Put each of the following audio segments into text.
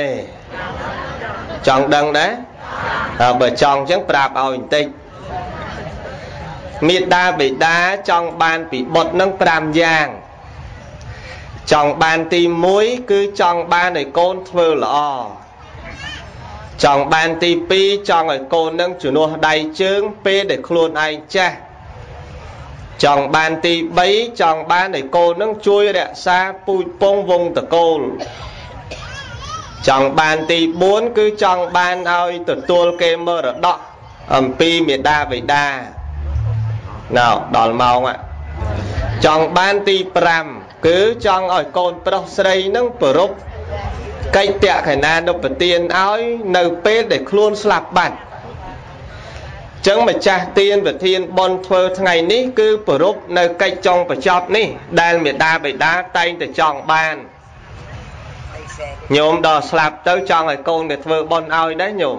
ទេចង់ដឹងដែរហើយបើចង់អញ្ចឹងប្រាប់ឲ្យបន្តិចមេដាបេដាចង់បានពីបុត្រនឹង5យ៉ាងចង់បានទី1គឺចង់បានឲ្យកូនធ្វើល្អចង់បានទី2ចង់ឲ្យកូននឹងជំនួសដៃជើងពេលដែលខ្លួនឯងចាស់ចង់បានទី3ចង់បានឲ្យកូននឹងជួយរក្សាពូជពងវងតកូល ចង់បានទី4គឺចង់បានឲ្យទទួលគេមរតកអំពីមេដាបិតាណៅដល់ម៉ោងចង់បានទី5គឺចង់ឲ្យកូនប្រុសស្រីនឹងប្រពកិច្ចតក្កណានុពទានឲ្យនៅពេលដែលខ្លួនស្លាប់បាត់ចឹងម្ចាស់ទានប្រធានបនធ្វើថ្ងៃនេះគឺប្រពនៅកិច្ចចុងបញ្ចប់នេះដែលមេដាបិតាតែងតែចង់បាន ញោមដល់ស្លាប់ទៅចង់ឲ្យកូនគេធ្វើបន់ឲ្យដែរញោម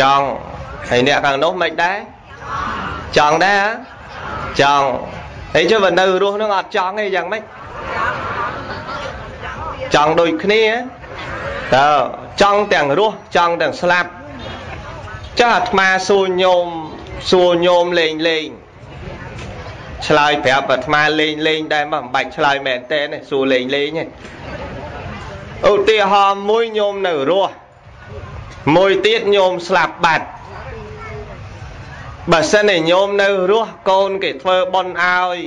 ចង់ហើយអ្នកខាងនោះមិនដែរចង់ដែរចង់ហើយចុះបើនៅរស់នឹងអត់ចង់ទេយ៉ាងម៉េចចង់ដូចគ្នាតើចង់ទាំងរស់ចង់ទាំងស្លាប់ចាអាត្មាសួរញោមសួរញោមលេងលេងឆ្លើយប្រាប់អាត្មាលេងលេងដែរមកមិនបាច់ឆ្លើយមែនទេសួរលេងលេងទេ ឧទាហរណ៍មួយញោមនៅរស់មួយទៀតញោមស្លាប់បាត់បើសិនឯញោមនៅរស់កូនគេធ្វើបន់ឲ្យ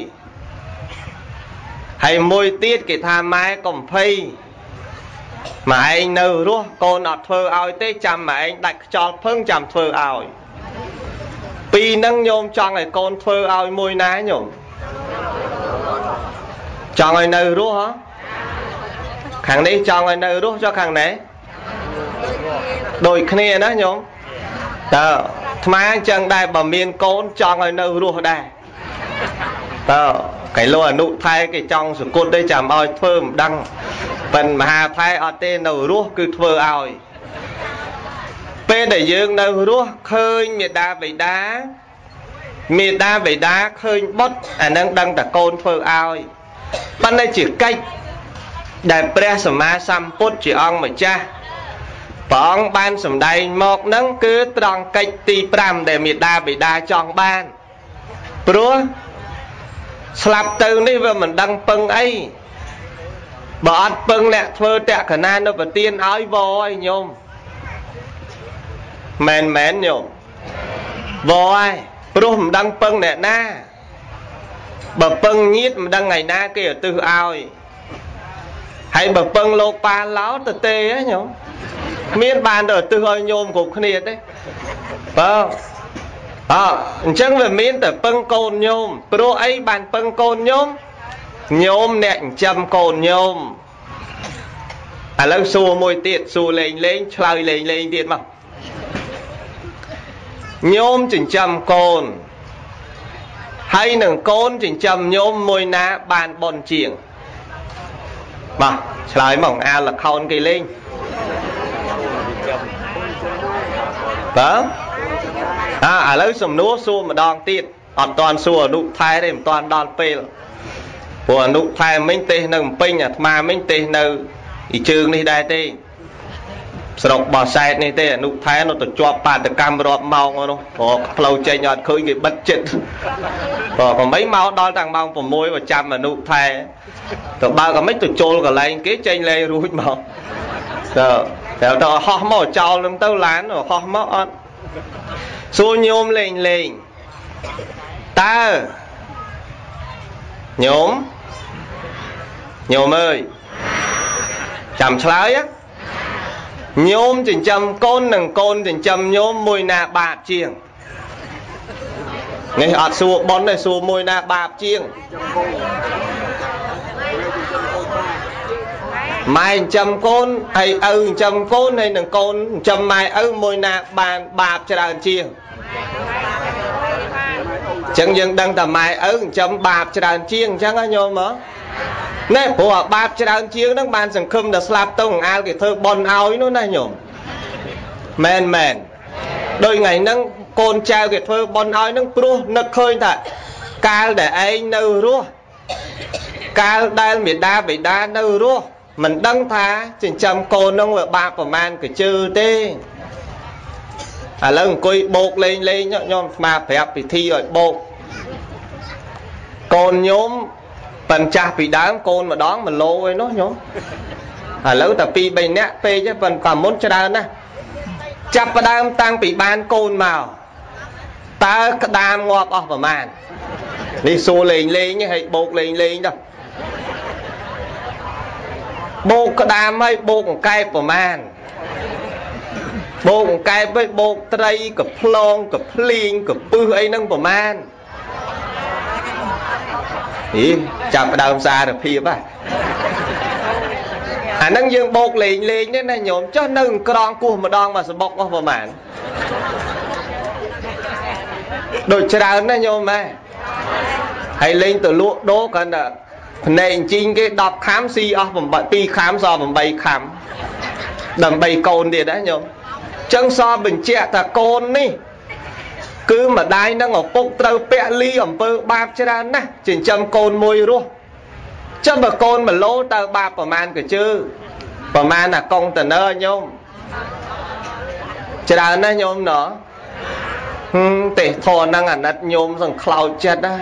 ហើយមួយទៀតគេថាម៉ែកំភៃម៉ែឯងនៅរស់កូនអត់ធ្វើឲ្យទេចាំម៉ែឯងដាច់ខ្យល់ភឹងចាំធ្វើឲ្យពីរនឹងញោមចង់ឲ្យកូនធ្វើឲ្យមួយណាញោមចង់ឲ្យនៅរស់ហ៎ ខាងនេះចង់ឲ្យនៅរស់ចុះខាងនេះដូចគ្នាណាញោមតើថ្មអញ្ចឹងដែរបើមានកូនចង់ឲ្យនៅរស់ដែរតើកៃលោអនុថែគេចង់សគុតទេចាំឲ្យធ្វើមិនដឹងប៉ិនមហាថែអត់ទេនៅរស់គឺធ្វើឲ្យពេលដែលយើងនៅរស់ឃើញមេដាបិតាមេដាបិតាឃើញបុត្រអានឹងដឹងតែកូនធ្វើឲ្យប៉ុន្តែជាកិច្ច ដែលព្រះសម្មាសម្ពុទ្ធជាអង្គម្ចាស់ព្រះអង្គបានសម្ដែងមកនឹងគឺត្រង់កិច្ចទី5ដែលមេដាបិតាចង់បានព្រោះស្លាប់ទៅនេះវាមិនដឹងពឹងអីបើអត់ពឹងអ្នកធ្វើតក្កណានុប្រទានឲ្យវឲ្យញោមមែនមែនញោមវឲ្យព្រោះមិនដឹងពឹងអ្នកណាបើពឹងញាតមិនដឹងថ្ងៃណាគេឧទ្ទិសឲ្យ ហើយបើពឹងលោកប៉ាឡោទៅទេហ៎ញោមមានបានទៅឧទ្ទិសឲ្យញោមគ្រប់គ្នាទេបើអអញ្ចឹងវាមានតែពឹងកូនញោមព្រោះអីបានពឹងកូនញោមញោមអ្នកចិញ្ចឹមកូនញោមឥឡូវសួរមួយទៀតសួរលេងលេងឆ្លើយលេងលេងទៀតមកញោមចិញ្ចឹមកូនហើយនឹងកូនចិញ្ចឹមញោមមួយណាបានបនជាង បាទឆ្លើយមកអាលខោនគេលេងបាទអាឥឡូវសំណួរសួរម្ដងទៀតអត់តាន់សួរអនុថែទេមិនតាន់ដល់ពេលព្រោះអនុថែមិញទេសនៅម្ពិញអាត្មាមិញទេសនៅអ៊ីជើងនេះដែរទេ ស្រុកបោះសែតនេះទេអនុថែនៅទៅជាប់បាតកម្មរាប់ម៉ោងនោះព្រោះផ្លូវចេញអត់ឃើញគេបិទចិត្តព្រោះកុំបីមកដល់តាំងម៉ោង6បើចាំអនុថែទៅបើកមិនទៅចូលកន្លែងគេចេញលេងរួចមកទៅត្រូវទៅហោះមកចោលនឹងទៅឡានហោះមកអត់សួរញោមលេងលេងតើញោមញោមអើយចាំឆ្លើយ ញោមចិញ្ចឹមកូននិងកូនចិញ្ចឹមញោមមួយណាបាបជាងនេះអត់សួរបនទេសួរមួយណាបាបជាងម៉ែចិញ្ចឹមកូនហើយឪចិញ្ចឹមកូនហើយនឹងកូនចិញ្ចឹមម៉ែឪមួយណាបានបាបច្រើនជាងអញ្ចឹងយើងដឹងតែម៉ែឪចិញ្ចឹមបាបច្រើនជាងអញ្ចឹងណាញោមមក ណែព្រោះអាបាបច្រើនជាងហ្នឹងបានសង្ឃឹមតែស្លាប់ទៅអង្អាលគេធ្វើបន់ឲ្យនោះណាញោមមែនមែនដោយថ្ងៃហ្នឹងកូនចៅគេធ្វើបន់ឲ្យហ្នឹងព្រោះនឹកឃើញថាកាលដែលឯងនៅរស់កាលដែលមេដាបិតានៅរស់មិនដឹងថាចិញ្ចឹមកូននឹងវាបាបប្រមាណកជើទេឥឡូវអង្គុយបោកលេងលេងខ្ញុំស្មាប្រាប់ពិធីឲ្យបោកកូនញោម ប៉ិនចាស់ពីដើមកូនម្ដង1ឡូឯនោះញោមឥឡូវតែ2 3នាក់ពេកទេប៉ិនកាមុនច្រើនណាស់ចាប់ផ្ដើមតាំងពីបានកូនមកតើក្តាមងាប់អស់ប្រមាណនេះសួរលេងលេងហើយបោកលេងលេងទៅបោកក្តាមហើយបោកអង្កែបប្រមាណបោកអង្កែបហើយបោកត្រីកផ្លងកភ្លៀងកពឹសអីហ្នឹងប្រមាណ ហីចាប់ដើមសារភាពហ่ะអាហ្នឹងយើងបោកលេងលេងទេណាញោមចុះនៅក្រងគោះម្ដងមកសបុកអស់ប្រមាណដូចច្រើនណាញោមម៉ែហើយលេងទៅលក់ដូរគាត់ថាភ្នែកជីងគេ10ខាំស៊ីអស់8 2ខាំសល់8ខាំដើម្បីកូនទៀតណាញោមចឹងសល់បញ្ជាក់ថាកូននេះ គឺម្ដាយនឹងឪពុកត្រូវពលីអំពើបាបច្រើនណាស់ចិញ្ចឹមកូនមួយរស់ចាំបើកូន1ឡូទៅបាបប្រមាណកជើប្រមាណអាកុងតន័រញោមច្រើនណាស់ញោមណោះហឹមទេធរហ្នឹងអាណិតញោមសង្ខ្លោចចិត្តណា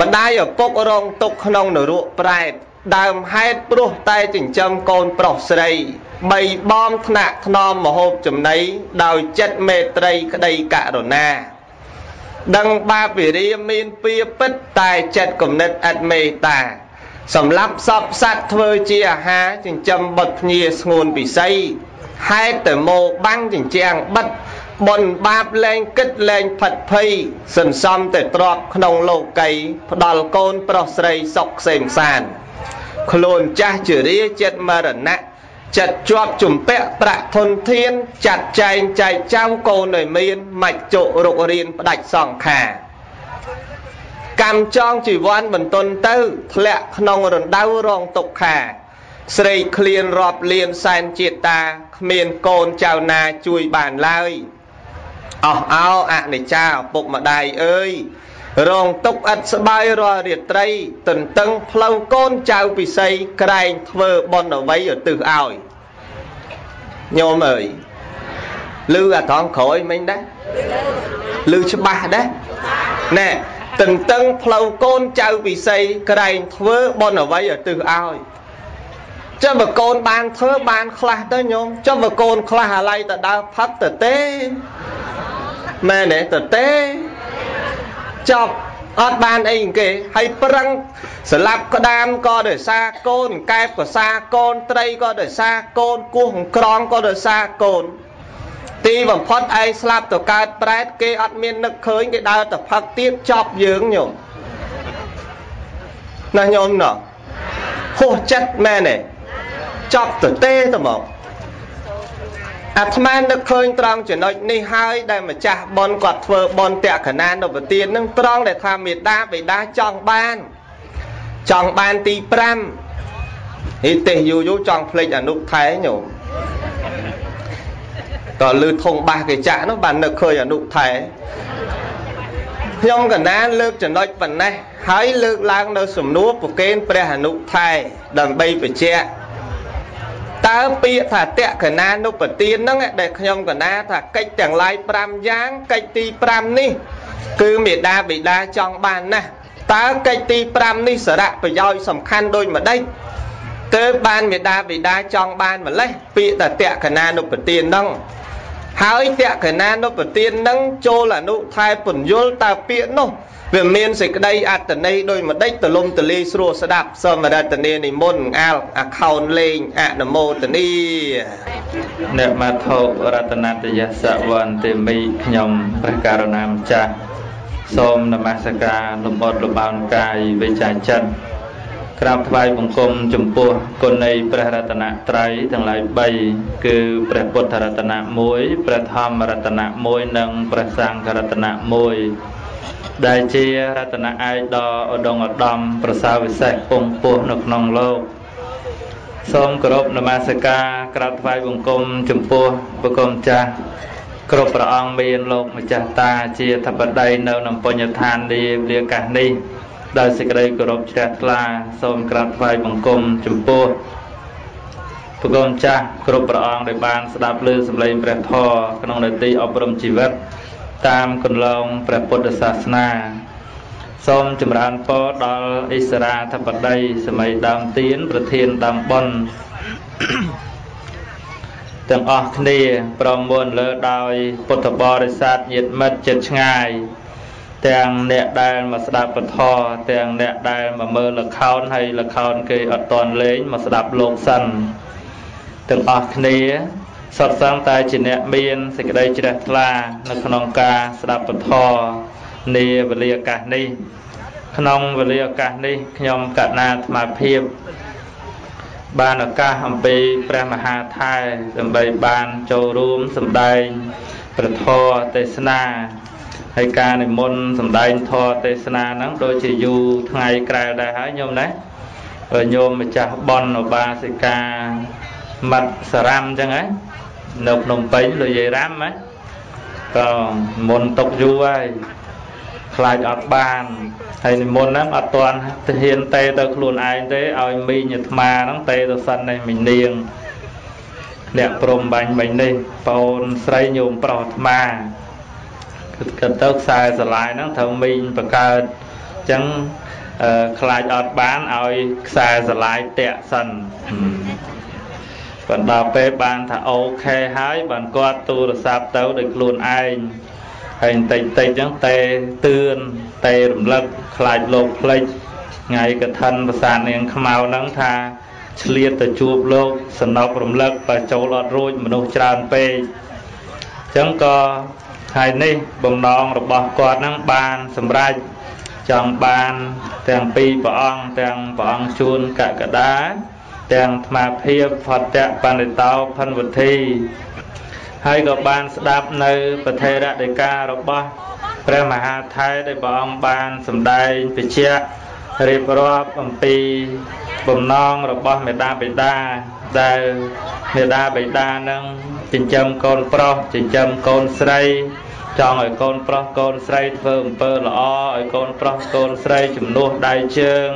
ម្ដាយឪពុករងទុកក្នុងនរកប្រែតដើមហេតុព្រោះតែចិញ្ចឹមកូនប្រុសស្រី បីបំថ្នាក់ថ្នមមហូបចំណីដោយចិត្តមេត្រីក្តីករុណា ដឹងបាបវិរិយមានពៀពិតតែចិត្តគំនិតអត់មេត្តាសម្រាប់សពសัตว์ធ្វើជាអាហារចិញ្ចឹមបុតភ្ញាស្ងួនពិសីហេតុតែមកបាំងចិញ្ចាំងបិទបនបាបលែងគិតលែងផិតភ័យសន្សំតែទ្របក្នុងលោកីផ្ដាល់កូនប្រុសស្រីសុកក្សេមសានខ្លួនចាស់ជារាចិត្តមរណៈ ចិត្តជាប់ជំពាក់ប្រាក់ធនធាន ចាត់ចែងចែកចៅកូនឲ្យមានមច្ចុរុករៀនផ្ដាច់សង្ខារកម្មចងជីវ័នបន្ទន់ទៅធ្លាក់ក្នុងរណ្ដៅរងទុក្ខា ស្រីឃ្លានរាប់លានសែនជាតិតាគ្មានកូនចៅណាជួយបានឡើយអស់អោអនិច្ចាឪពុកម្ដាយអើយ រងទុកឥតស្បាយរាល់រាត្រី ទន្ទឹងផ្លូវកូនចៅពិសីក្រែងធ្វើបន់អ្វីឧទ្ទិសឲ្យញោមអើយលឺអាត្រង់ក្រោយមិញដែរលឺច្បាស់ដែរណែទន្ទឹងផ្លូវកូនចៅពិសីក្រែងធ្វើបន់អ្វីឧទ្ទិសឲ្យចាំបើកូនបានធ្វើបានខ្លះទៅញោមចាំបើកូនខ្លះអាឡ័យទៅដើរផឹកទៅទេមែនទេទៅទេ ចប់អត់បានអីគេហើយប្រឹងស្លាប់ក្តាមក៏ដោយសារកូនកែបក៏សារកូនត្រីក៏ដោយសារកូនគោះក្រងក៏ដោយសារកូនទីបំផុតឯងស្លាប់ទៅកើតប្រែតគេអត់មាននឹកឃើញគេដើរទៅផឹកទៀតចប់យើងញោមណាញោមណោះហួសចិត្តមែនទេចប់ទៅទេទៅមក អាត្មានឹកឃើញត្រង់ចំណុចនេះហើយដែលម្ចាស់បនគាត់ធ្វើបនតក្កណានុពទាននឹងត្រង់ដែលថាមេដាបេដាចង់បាន ចង់បានទី5ហេទេសយូយូចង់ភ្លេចអនុថែញោមតើលឺធំបាសគេចាក់នោះបាននឹកឃើញអនុថែខ្ញុំកណានលើកចំណុចប៉ុណ្ណេះហើយលើកឡើងនៅសំណួរប្រកេនព្រះអនុថែដើម្បីបញ្ជាក់ តើពាក្យថាតក្កណានុបទានហ្នឹងដែលខ្ញុំកណាថាកិច្ចទាំងឡាយ5យ៉ាងកិច្ចទី5នេះ គឺមេដាបិតាចង់បានណាស់តើកិច្ចទី5នេះសារៈប្រយោជន៍សំខាន់ដូចម្ដេចទើបបានមេដាបិតាចង់បានម្លេះពាក្យថាតក្កណានុបទានហ្នឹង ហើយតក្កណានុបទាននឹងចូលអនុថែពន្យល់តើពាក្យនោះវាមានសេចក្តីអត្តន័យដោយម្ដេចទលំទលាយស្រួលស្ដាប់សូមរតនានិមន្តអាលអខោនលេងអនុមោទនីអ្នកមាធោរតនតយសវន្តិមីខ្ញុំព្រះករុណាម្ចាស់សូមនមស្ការលំអត់លំអោនកាយវិចាចិត្ត ក្រាបថ្វាយបង្គំចំពោះគុណនៃព្រះរតនត្រ័យទាំងឡាយ3គឺព្រះពុទ្ធរតនៈ1ព្រះធម្មរតនៈ1និងព្រះសង្ឃរតនៈ1ដែលជារតនៈឯកដ៏ឧត្តមឧត្តមប្រសើរវិសេសពងពោះនៅក្នុងលោកសូមគោរពនមស្ការក្រាបថ្វាយបង្គំចំពោះបង្គំចាស់គ្រប់ព្រះអង្គមានលោកម្ចាស់តាជាធិបតីនៅក្នុងពុញ្ញដ្ឋាននេះវាកាសនេះ ដោយសេចក្តីគោរពជ្រះថ្លាសូមក្រាបថ្វាយបង្គំចំពោះព្រះគុណចាស់គ្រប់ព្រះអង្គដែលបានស្ដាប់ឮសម្លេងព្រះធម៌ក្នុងនទីអប់រំជីវិត តាមគន្លងព្រះពុទ្ធសាសនាសូមចម្រើនពរដល់អិសរាធបតីសម័យដើមទៀនប្រធានដើមបុណ្យទាំងអស់គ្នាប្រមូលលើដោយពុទ្ធបរិស័ទញាតិមិត្តចិត្តឆ្ងាយ ទាំងអ្នកដែលមកស្ដាប់ពធទាំងអ្នកដែលមកមើលល្ខោនហើយល្ខោនគេអត់តន់លេងមកស្ដាប់លោកសិនទាំងអស់គ្នាសុទ្ធសឹងតែជាអ្នកមានសេចក្តីជ្រះថ្លា នៅក្នុងការស្ដាប់ពធនាវេលាឱកាសនេះ ក្នុងវេលាឱកាសនេះខ្ញុំកណាអាត្មាភាពបានឱកាសអំពីព្រះមហាថែដើម្បីបានចូលរួមសម្ដែងព្រះធម៌ទេសនា ហើយការនិមន្តសម្ដែងធម៌ទេសនាហ្នឹងដូចជាយូរថ្ងៃក្រែលដែរហើយញោមណាបើញោមម្ចាស់បនឧបាសិកាមត្តសរាំអញ្ចឹងហ៎នៅភ្នំពេញលោកយាយរ៉ាំហ៎ក៏មុនຕົកយូរហើយខ្លាចអត់បានហើយនិមន្តហ្នឹងអត់ទាន់ទៅហ៊ានទេទៅខ្លួនឯងទេឲ្យមីងអាត្មាហ្នឹងទេទៅសិននេះមីនាងអ្នកព្រមបាញ់មិញនេះបូនស្រីញោមប្រុសអាត្មា គិតទៅខ្សែស្រឡាយហ្នឹងត្រូវមីងបកើតអញ្ចឹងខ្លាចអត់បានឲ្យខ្សែស្រឡាយតាក់សិនប៉ុន្តែពេលបានថាអូខេហើយបានគាត់ទូរស័ព្ទទៅដោយខ្លួនឯងហើយបន្តិចតិចចឹងតេទឿនតេរំលឹកខ្លាចលោកផ្លេចថ្ងៃកឋិនប្រសាទនាងខ្មៅហ្នឹងថាឆ្លៀតទៅជួបលោកសំណប់រំលឹកបើចូលអត់រួចមនុស្សច្រើនពេកអញ្ចឹងក៏ ហើយនេះបំណងរបស់គាត់ហ្នឹងបានសម្រេចចង់បានទាំងពីរព្រះអង្គទាំងព្រះអង្គជួនកកដាទាំងអាត្មាភាពផតៈបណ្ឌិតោផិនវុធីហើយក៏បានស្ដាប់នៅប្រធេរដីការបស់ព្រះមហាថៃដែលព្រះអង្គបានសម្ដែងបញ្ជាក់រៀបរាប់អំពីបំណងរបស់មេដាបិតាដែលមេដាបិតានឹង ចិញ្ចឹមកូនប្រុសចិញ្ចឹមកូនស្រីចង់ឲ្យកូនប្រុសកូនស្រីធ្វើអំពើល្អឲ្យកូនប្រុសកូនស្រីជំនួសដៃជើង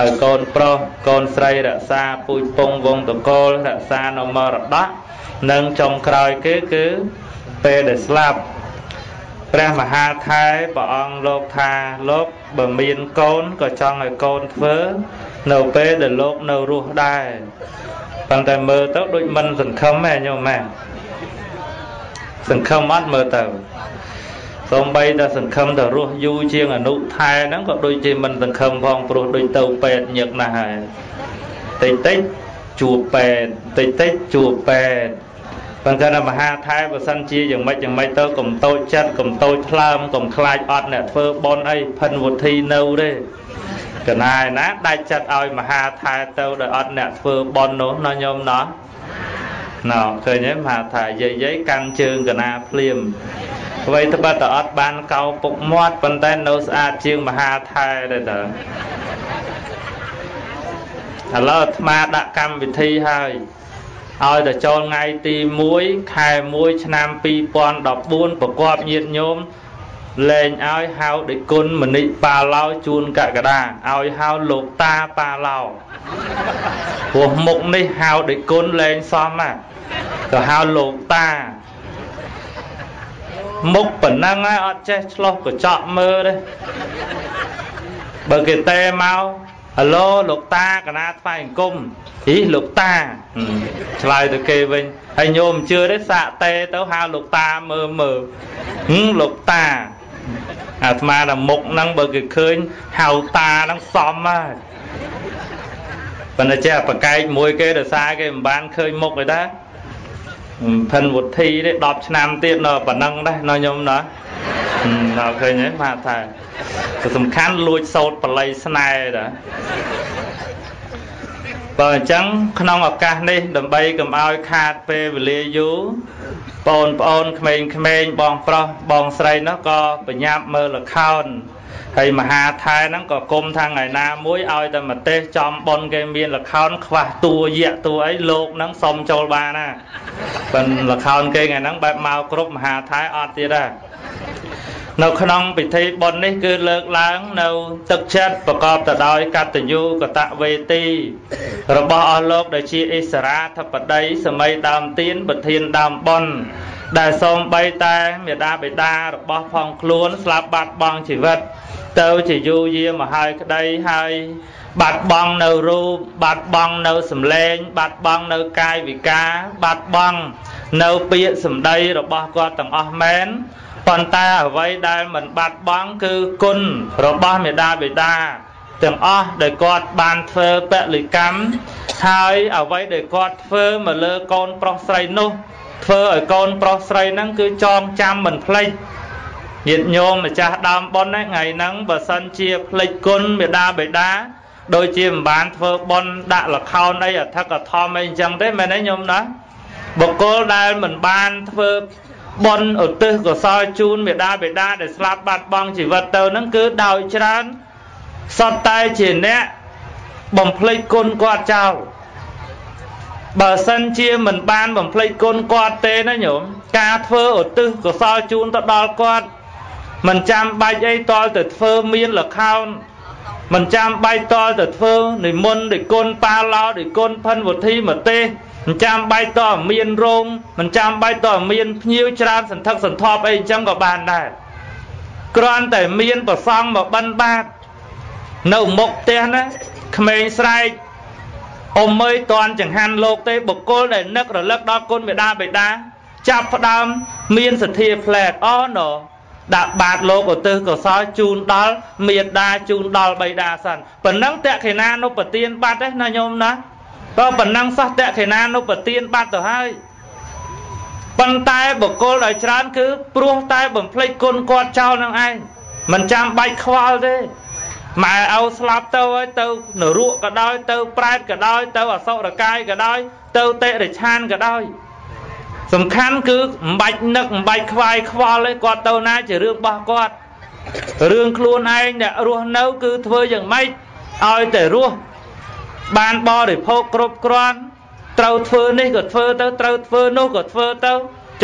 ឲ្យកូនប្រុសកូនស្រីរក្សាពូជពងវងតកូលរក្សានៅមរតកនិងចុងក្រោយគេគឺពេលដែលស្លាប់ព្រះមហាថែព្រះអង្គលោកថាលោកបើមានកូនក៏ចង់ឲ្យកូនធ្វើនៅពេលដែលលោកនៅរស់ដែរ ប៉ុន្តែមើលទៅដូចមិនសង្ឃឹមទេញោមម៉ែសង្ឃឹមអត់មើលទៅសំបីតែសង្ឃឹមតែរស់យូរជាងអនុថែហ្នឹងក៏ដូចជាមិនសង្ឃឹមផងព្រោះដូចទៅពេទ្យញឹកណាស់ហើយតិចតិចជួបពេទ្យតិចតិចជួបពេទ្យប៉ុន្តែមហាថែបើសិនជាយ៉ាងម៉េចយ៉ាងម៉េចទៅកុំតូចចិត្តកុំតូចថ្លើមកុំខ្លាចអត់អ្នកធ្វើបន់អីផិនវុធីនៅទេ កណាយណាដាច់ចិត្តឲ្យមហាថែទៅដោយអត់អ្នកធ្វើបន់នោះណាញោមណោះណោឃើញទេមហាថាយាយយាយកាន់ជើងកណាភ្លាមអ្វីត្បិតតែអត់បានកោពុកមាត់ប៉ុន្តែនៅស្អាតជាងមហាថែដែរតើឥឡូវអាត្មាដាក់កម្មវិធីហើយឲ្យតែចូលថ្ងៃទី1ខែ1ឆ្នាំ2014ប្រកបញាតញោម លែងឲ្យហៅដេគុណមនិប៉ាឡោជូនកកដាឲ្យហៅលោកតាប៉ាឡោព្រោះមុខនេះហៅដេគុណលែងសមណាក៏ហៅលោកតាមុខប៉ុណ្ណឹងហើយអត់ចេះឆ្លោះកញ្ចក់មើលទេបើគេតេមកហឡូលោកតាកណាថ្វាយអង្គមអីលោកតាឆ្លើយទៅគេវិញហើយញោមជឿទេសាកតេទៅហៅលោកតាមើលមើលហឹមលោកតា អាត្មាដល់មុខហ្នឹងបើគេឃើញហៅតាហ្នឹងសមហើយប៉ុន្តែចេះប្រកែកមួយគេដោយសារគេមិនបានឃើញមុខឯតាផិនវុធីទេ10ឆ្នាំទៀតនៅប៉ុណ្ណឹងដែរនៅខ្ញុំណាដល់ឃើញទេមកថាសំខាន់លួចសោតបល័យស្នេហ៍តាបើអញ្ចឹងក្នុងឱកាសនេះដើម្បីកុំឲ្យខាតពេលវេលាយូរ បងប្អូនក្មេងៗបងប្រុសបងស្រីនោះក៏បញ្ញាប់មើលលខោនហើយមហាថែហ្នឹងក៏គុំថាថ្ងៃណាមួយឲ្យតែប្រទេសចំប៉ុនគេមានលខោនខ្វះតួយៈតួអីលោកហ្នឹងសុំចូលបានណាប៉ុន្តែលខោនគេថ្ងៃហ្នឹងបែបមកគ្រប់មហាថែអត់ទៀតដែរ នៅក្នុងពិធីបុណ្យនេះគឺលើកឡើងនៅទឹកចិត្តប្រកបទៅដោយកតញ្ញូកតវេទី របស់អស់លោកដែលជាអិសរាធបតីសម័យដើមទៀនប្រធានដើមបុណ្យដែលសូមបីតែមេដាបេដារបស់ផងខ្លួនស្លាប់បាត់បង់ជីវិត ទៅជាយូរយាមហើយក្តីហើយបាត់បង់នៅរូបបាត់បង់នៅសម្លេង បាត់បង់នៅកាយវិការ បាត់បង់នៅពាក្យសម្ដីរបស់គាត់ទាំងអស់មែន ប៉ុន្តែអ្វីដែលមិនបាត់បង់គឺគុណរបស់មេដាបេដាទាំងអស់ដែលគាត់បានធ្វើពលិកម្មហើយអ្វីដែលគាត់ធ្វើមកលើកូនប្រុសស្រីនោះធ្វើឲ្យកូនប្រុសស្រីហ្នឹងគឺចងចាំមិនភ្លេចញាតិញោមម្ចាស់ដើមប៉ុនថ្ងៃហ្នឹងបើសិនជាភ្លេចគុណមេដាបេដាដូចជាមិនបានធ្វើប៉ុនដាក់លខោនអីអធិកធមអីអញ្ចឹងទេមែនទេញោមណាបុគ្គលដែលមិនបានធ្វើ បុណ្យឧទ្ទិសកុសលជូនមេដាបេដាដែលស្លាប់បាត់បង់ជីវិតទៅហ្នឹងគឺដោយច្រើនសតតែជាអ្នកបំភ្លេចគុណគាត់ចោលបើសិនជាមិនបានបំភ្លេចគុណគាត់ទេណាញោមការធ្វើឧទ្ទិសកុសលជូនទៅដល់គាត់មិនចាំបាច់អីតលទៅធ្វើមានលខោនមិនចាំបាច់តលទៅធ្វើនិមន្តដោយគុណប៉ាឡោដោយគុណផិនវុធីមទេស មិនចាំបាច់តមានរោងមិនចាំបាច់តមានភ្ញៀវច្រើនសន្ធឹកសន្ធាប់អីអញ្ចឹងក៏បានដែរគ្រាន់តែមានប្រសងមកបិណ្ឌបាតនៅមុខផ្ទះណាក្មេងស្រែកអ៊ំមើយតន់ចង្ហាន់លោកទេបុគ្គលដែលនឹករលឹកដល់គុណមេដាបេដា ចាប់ផ្ដើមមានសទ្ធាផ្លែតអូណូដាក់បាតលោកឧទ្ទិសកុសលជូនដល់មេដាជូនដល់បៃតាសិនប៉ុណ្ណឹងតេខេណានុបទានបាត់ទេណាញោមណា ក៏ប៉ុណ្ណឹងសោះតេខេណានុបទានបាត់ទៅហើយប៉ុន្តែបុគ្គលដែលច្រើនគឺព្រោះតែបំភ្លេចគុណគាត់ចោលនឹងឯងមិនចាំបាច់ខ្វល់ទេម៉ែឪស្លាប់ទៅហើយទៅនរកក៏ដោយទៅប្រែតក៏ដោយទៅអសុរកាយក៏ដោយទៅតិរិឆានក៏ដោយសំខាន់គឺមិនបាច់នឹកមិនបាច់ខ្វាយខ្វល់ទេគាត់ទៅណាជារឿងរបស់គាត់រឿងខ្លួនឯងដែលរស់នៅគឺធ្វើយ៉ាងម៉េចឲ្យតែរស់ បានបរិភោគគ្រប់គ្រាន់ត្រូវធ្វើនេះក៏ធ្វើទៅត្រូវធ្វើនោះក៏ធ្វើទៅ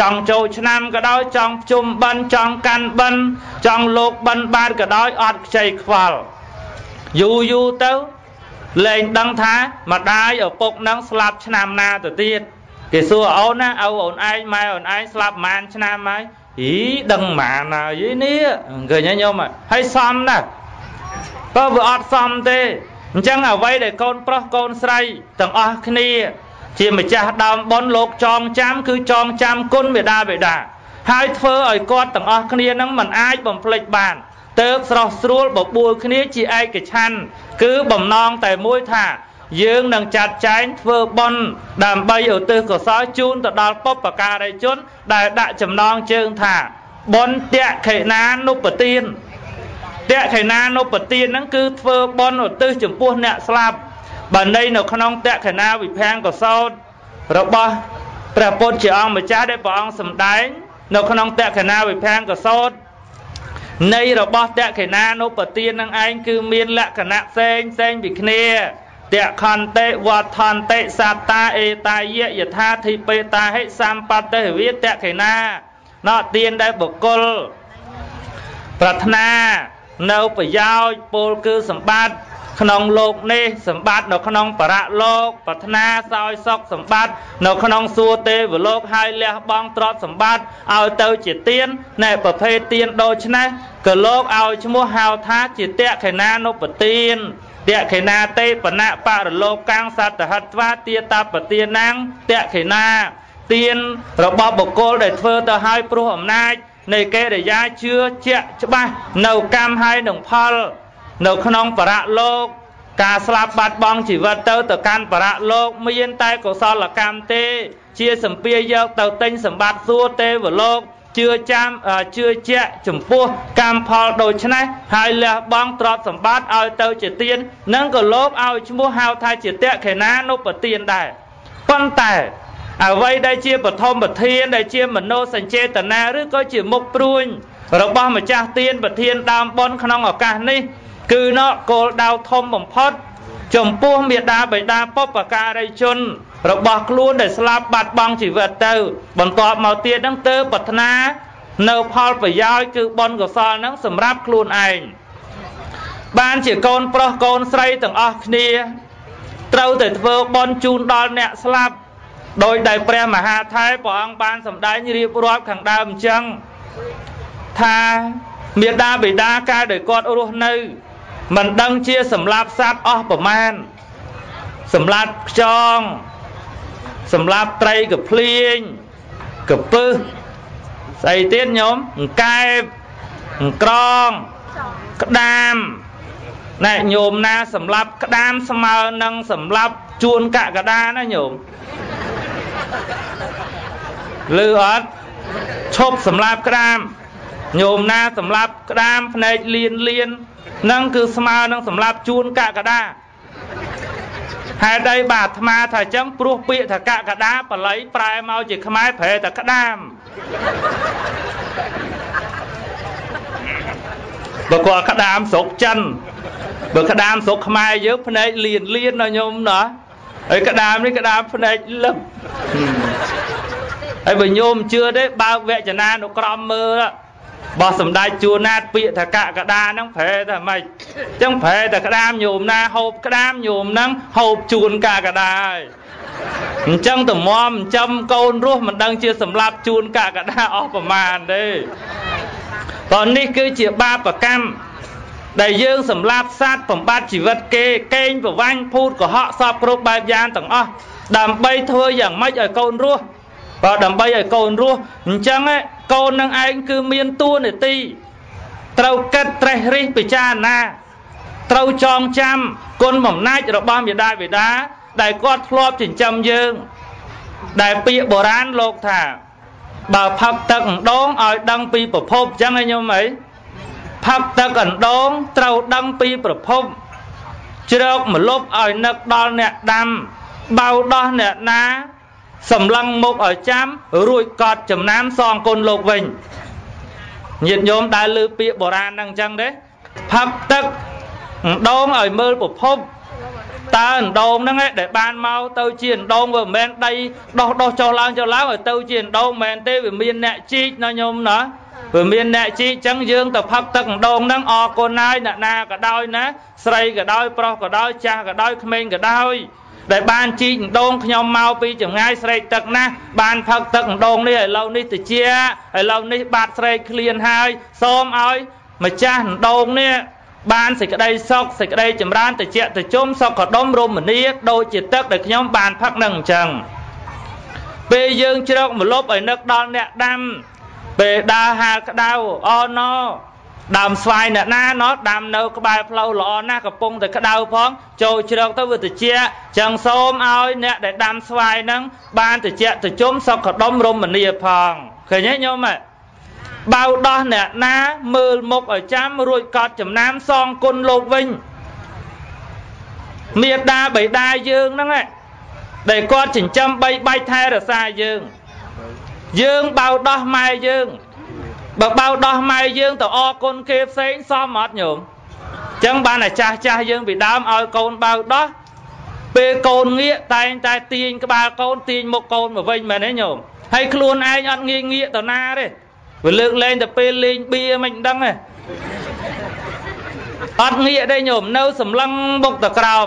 ចង់ចូលឆ្នាំក៏ដោយចង់ជុំបិណ្ឌចង់កាន់បិណ្ឌចង់លោកបិណ្ឌបានក៏ដោយអត់ខ្ចីខ្វល់យូរយូរទៅលែងដឹងថាម្ដាយឪពុកនឹងស្លាប់ឆ្នាំណាទៅទៀតគេសួរអូនណាឪអូនឯងម៉ែអូនឯងស្លាប់ប្រហែលឆ្នាំហើយអីដឹងប្រហែលហើយនេះឃើញញោមហើយសំណាស់ក៏វាអត់សំទេ អញ្ចឹងអ្វីដែលកូនប្រុសកូនស្រីទាំងអស់គ្នា ជាម្ចាស់ដើមបុណ្យលោកចងចាំគឺចងចាំគុណមេដាបេដាហើយធ្វើឲ្យគាត់ទាំងអស់គ្នានឹងមិនអាចបំភ្លេចបានទៅស្រស់ស្រួលបបួលគ្នាជាឯកច្ឆ័ន្ទគឺបំណងតែមួយថា យើងនឹងចាត់ចែងធ្វើបុណ្យដើម្បីឧទ្ទិសកុសលជូនទៅដល់ពុព្វការីជន ដែលដាក់ចំណងជើងថាបុណ្យតេខេណានុបទាន តេខេណានុបទានហ្នឹងគឺធ្វើបុណ្យឧទ្ទិសចំពោះអ្នកស្លាប់បើន័យនៅក្នុងតេខេណាវិភាំងកសោតរបស់ព្រះពុទ្ធជាអង្គម្ចាស់ដែលព្រះអង្គសម្ដែង នៅក្នុងតេខេណាវិភាំងកសោតនៃរបស់តក្កិណានុបទាននឹងឯងគឺមានលក្ខណៈផ្សេងផ្សេងពីគ្នាតខន្តិវត្ថន្តិសត្តាអេតាយយថាធិបេតាហិសម្បត្តិវិតក្កិណាណោទានដែលបុគ្គលប្រាថ្នា នៅប្រយោជន៍ពលគឺសម្បត្តិក្នុងលោកនេះសម្បត្តិនៅក្នុងបរៈលោកប្រាថ្នាសោយសុខសម្បត្តិនៅក្នុងសួគ៌ទេវលោកហើយលះបង់ទ្រព្យសម្បត្តិឲ្យទៅជាទានណែប្រភេទទានដូច្នេះក៏លោកឲ្យឈ្មោះហៅថាជាតេខេណានុបទានតេខេណាទេបណៈបរលោកាំងសតហិតវាទាតបទានាងតេខេណាទានរបស់បុគ្គលដែលធ្វើទៅឲ្យព្រោះអំណាច នៃកិរិយាជឿជាក់ច្បាស់នៅកម្មហើយនឹងផល នៅក្នុងបរៈលោកការស្លាប់បាត់បង់ជីវិតទៅទៅកាន់បរៈលោកមានតែកុសលកម្មទេ ជាសម្ពាយកទៅទិញសម្បត្តិសួគ៌ទេវលោកជឿចាំជឿជាក់ចំពោះកម្មផលដូច្នេះហើយលះបង់ទ្រព្យសម្បត្តិឲ្យទៅជាទាននឹងក៏លោកឲ្យឈ្មោះហៅថាជាតេខេណានុបទានដែរប៉ុន្តែ អ្វីដែលជាបឋមប្រធានដែលជាមโนសញ្ចេតនាឬក៏ជាមុខព្រួញរបស់ម្ចាស់ទានប្រធានដើមបនក្នុងឱកាសនេះ គឺណគោលដៅធំបំផុត ចំពោះមេដាបេដាបុព្វការីជន របស់ខ្លួនដែលស្លាប់បាត់បង់ជីវិតទៅ បន្ទាប់មកទៀតនឹងទើបប្រាថ្នានៅផលប្រយោជន៍គឺបុណ្យកុសលហ្នឹងសម្រាប់ខ្លួនឯងបានជាកូនប្រុសកូនស្រីទាំងអស់គ្នា ត្រូវតែធ្វើបុណ្យជូនដល់អ្នកស្លាប់ ដោយដែលព្រះមហាថេរព្រះអង្គបានសម្ដែងរៀបរាប់ខាងដើមអញ្ចឹងថាមេដាបេដាកាលដែលគាត់រស់នៅមិនដឹងជាសម្លាប់សត្វអស់ប្រមាណសម្លាប់ខ្យងសម្លាប់ត្រីកភ្លៀងកពឹសស្អីទៀតញោមកង្កែបកង្ក្រងក្តាមណែញោមណាសម្លាប់ក្តាមស្មើនឹងសម្លាប់ជួនកកដាណាញោម លឺអត់ឈប់សម្លាប់ក្តាមញោមណាសម្លាប់ក្តាមភ្នែកលៀនលៀននឹងគឺស្មើនឹងសម្លាប់ជួនកកដាហេតុអីបាទអាត្មាថាអញ្ចឹងព្រោះពាក្យថាកកដាបល័យប្រែមកជាខ្មែរប្រែតែក្តាមបើគាត់ក្តាមស្រុកចិនបើក្តាមស្រុកខ្មែរយើងភ្នែកលៀនលៀនណាញោមណា ហើយក្តាមនេះក្តាមភ្នែកលឹបហើយបើញោមជឿទេបើកវចនានុក្រមមើលបោះសម្ដេចជួនណាតពាក្យថាកកដាហ្នឹងប្រែថាម៉េចអញ្ចឹងប្រែតែក្តាមញោមណាហូបក្តាមញោមហ្នឹងហូបជួនកកដាហើយអញ្ចឹងតម្រាំចំកូនរស់មិនដឹងជាសម្លាប់ជួនកកដាអស់ប្រមាណទេតនេះគឺជាបាបកម្ម ដែលយើងសម្លាប់សត្វបំបត្តិជីវិតគេកេងប្រវាញ់ភូតកុហកសពគ្រប់បែបយ៉ាងទាំងអស់ដើម្បីធ្វើយ៉ាងម៉េចឲ្យកូនរស់បើដើម្បីឲ្យកូនរស់អញ្ចឹងកូននឹងឯងគឺមានតួនាទីត្រូវកិត្តត្រេះរិះពិចារណាត្រូវចងចាំគុណបំណាច់របស់មេដាបេដាដែលគាត់ធ្លាប់ចិញ្ចឹមយើង ដែលពាក្យបុរាណលោកថា បើផឹកទឹកអណ្ដូងឲ្យដឹងពីប្រភពអញ្ចឹងឯងញោមអី ផឹកទឹកអណ្ដូងត្រូវដឹងពីប្រភពជ្រោកមលប់ឲ្យនឹកដល់អ្នកដាំបៅដោះអ្នកណាសម្លឹងមុខឲ្យចាំរួចកត់ចំណាំសងគុណលោកវិញញាតិញោមដែលលើពាក្យបុរាណហ្នឹងអញ្ចឹងទេផឹកទឹកអណ្ដូងឲ្យមើលប្រភពតើអណ្ដូងហ្នឹងដែលបានមកទៅជាអណ្ដូងវាមិនមែនដីដោះដោះចុះឡើងចុះឡើងឲ្យទៅជាអណ្ដូងមិនមែនទេវាមានអ្នកជីកណាញោមណា វាមានអ្នកជីកអញ្ចឹងយើងទៅផឹកទឹកអណ្ដូងហ្នឹងអរគុណហើយអ្នកណាក៏ដោយណា ស្រីក៏ដោយប្រុសក៏ដោយចាស់ក៏ដោយក្មេងក៏ដោយដែលបានជីកអណ្ដូងខ្ញុំមកពីចម្ងាយស្រែកទឹកណាស់បានផឹកទឹកអណ្ដូងនេះឥឡូវនេះតិចឥឡូវនេះបាត់ស្រែកឃ្លានហើយសូមឲ្យម្ចាស់អណ្ដូងនេះបានសេចក្តីសុខសេចក្តីចម្រើនតិចតិជុំសុខដុមរមនាដូចជាទឹកដែលខ្ញុំបានផឹកនឹងអញ្ចឹងពេលយើងជ្រកមលប់ឲ្យនឹកដល់អ្នកដាំ ពេលដើរហាលក្តៅអណោដើមស្វាយអ្នកណាណោះដាំនៅក្បែរផ្លូវល្អណាស់កំពុងតែក្តៅផងចូលជ្រកទៅវាត្រជាក់ចឹងសូមឲ្យអ្នកដែលដាំស្វាយហ្នឹងបានត្រជាក់ត្រជុំសុខដុមរមនាផងឃើញទេញោមបៅដោះអ្នកណាមើលមុខឲ្យចាំរួចកត់ចំណាំសងគុណលោកវិញមេដាបៃតាយើងហ្នឹងដែលគាត់ចិញ្ចឹមបីបាច់ថែរក្សាយើង យើងបៅដោះម៉ែយើងបើបៅដោះម៉ែយើងទៅអរគុណគេផ្សេងសមអត់ញោមអញ្ចឹងបានអាចាស់ចាស់យើងពីដើមឲ្យកូនបៅដោះពេលកូនងាកតែងតែទាញក្បាលកូនទាញមុខកូនមកវិញមែនទេញោមហើយខ្លួនឯងអត់ងាកងាកទៅណាទេវាលើកលែងតែពេលលេងបៀមិនដឹងទេអត់ងាកទេញោមនៅសម្លឹងមុខទៅក្រោម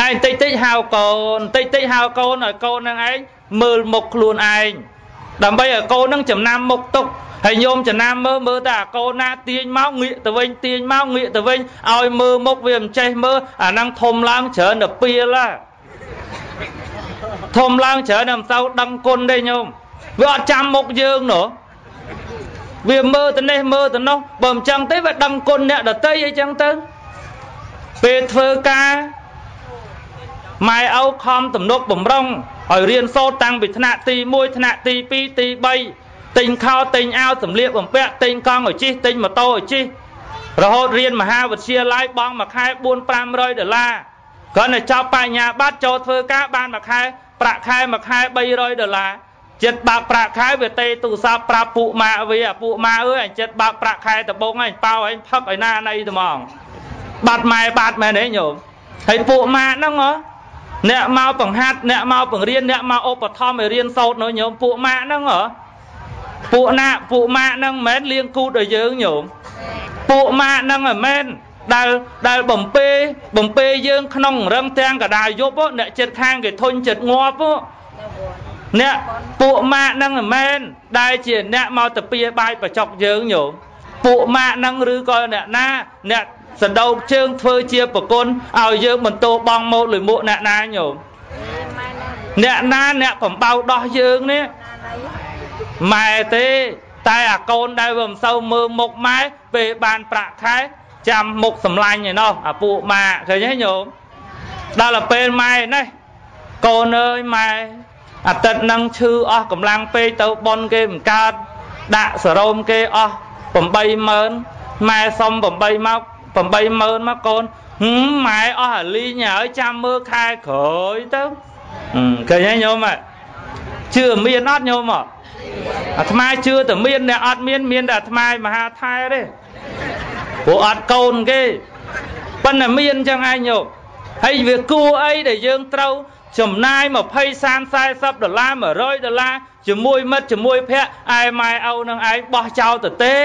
ហើយតិចតិចហៅកូនតិចតិចហៅកូនឲ្យកូននឹងឯងមើលមុខខ្លួនឯង ដើម្បីឲ្យកូននឹងចំណាំមុខទុកហើយញោមចំណាំមើលមើលតែអាកូនណាទាញមកងាកទៅវិញទាញមកងាកទៅវិញឲ្យមើលមុខវាមិនចេះមើលអាហ្នឹងធំឡើងច្រើនទៅពីលធំឡើងច្រើនតែមិនសូវដឹងគុណទេញោមវាអត់ចាំមុខយើងណោះវាមើលទៅនេះមើលទៅនោះបើមិនចឹងទេវាដឹងគុណអ្នកដតីអីចឹងទៅពេលធ្វើការម៉ែឪខំទំនុកបំរុង ឲ្យរៀនសូត្រតាំងពីថ្នាក់ទី1ថ្នាក់ទី2ទី3ទិញខោទិញអាវសម្លៀកបំពាក់ទិញកង់ឲ្យជិះទិញម៉ូតូឲ្យជិះរហូតរៀនមហាវិទ្យាល័យបង់មួយខែ4 500ដុល្លារគ្រាន់តែចប់បញ្ញាបត្រចូលធ្វើការបានមួយខែប្រាក់ខែមួយខែ300ដុល្លារចិត្តបាក់ប្រាក់ខែវាទេទូរស័ព្ទប្រាប់ពួកម៉ាវាពួកម៉ាអើយអញចិត្តបាក់ប្រាក់ខែដបងអញប៉ោអញផឹកឲ្យណាណីត្មងបាត់ម៉ែបាត់មែនទេញោមហើយពួកម៉ាហ្នឹងហ៎ អ្នកមកបង្ហាត់អ្នកមកបង្រៀនអ្នកមកឧបត្ថម្ភឲ្យរៀនសូត្រនៅញោមពួកម៉ាក់ហ្នឹងហ៎ពួកណាពួកម៉ាក់ហ្នឹងមិនមែនលៀងគូតឲ្យយើងញោមពួកម៉ាក់ហ្នឹងមិនមែនដែលដែលបំពេបំពេយើងក្នុងរឹងទាំងកដាលយប់អ្នកចិត្តខាងគេធុញចិត្តងាប់អ្នកពួកម៉ាក់ហ្នឹងមិនមែនដែលជាអ្នកមកទៅពៀបាយបចុកយើងញោមពួកម៉ាក់ហ្នឹងឬក៏អ្នកណាអ្នក សដោបជើងធ្វើជាប្រគុណឲ្យយើងបន្តបងមកលុយមួកអ្នកណាញោមអ្នកណាអ្នកកំបៅដោះយើងនេះម៉ែទេតែអាកូនដែលវាមិនសូវមើលមុខម៉ែពេលបានប្រាក់ខែចាំមុខសម្លាញ់ឯណោះអាពួកម៉ាឃើញទេញោមដល់ទៅពេលម៉ែនេះកូនអើយម៉ែអាទិត្យនឹងឈឺអស់កម្លាំងពេកទៅប៉ុនគេមិនកើតដាក់សរោមគេអស់80000ម៉ែសុំ8មក 80000មកកូនម៉ែអស់អាលីងហើយចាំមើលខែក្រោយទៅឃើញហើយញោមជឿមានអត់ញោមអាត្មាជឿតែមានអ្នកអត់មានមានតែអាត្មាមហាថែទេព្រោះអត់កូនគេប៉ុន្តែមានអញ្ចឹងឯងញោមហើយវាគួរអីដែលយើងត្រូវចំណាយ20 30 40ដុល្លារ100ដុល្លារជាមួយមិត្តជាមួយភ័ក្រឯម៉ែឪនឹងឯងបោះចោលទៅទេ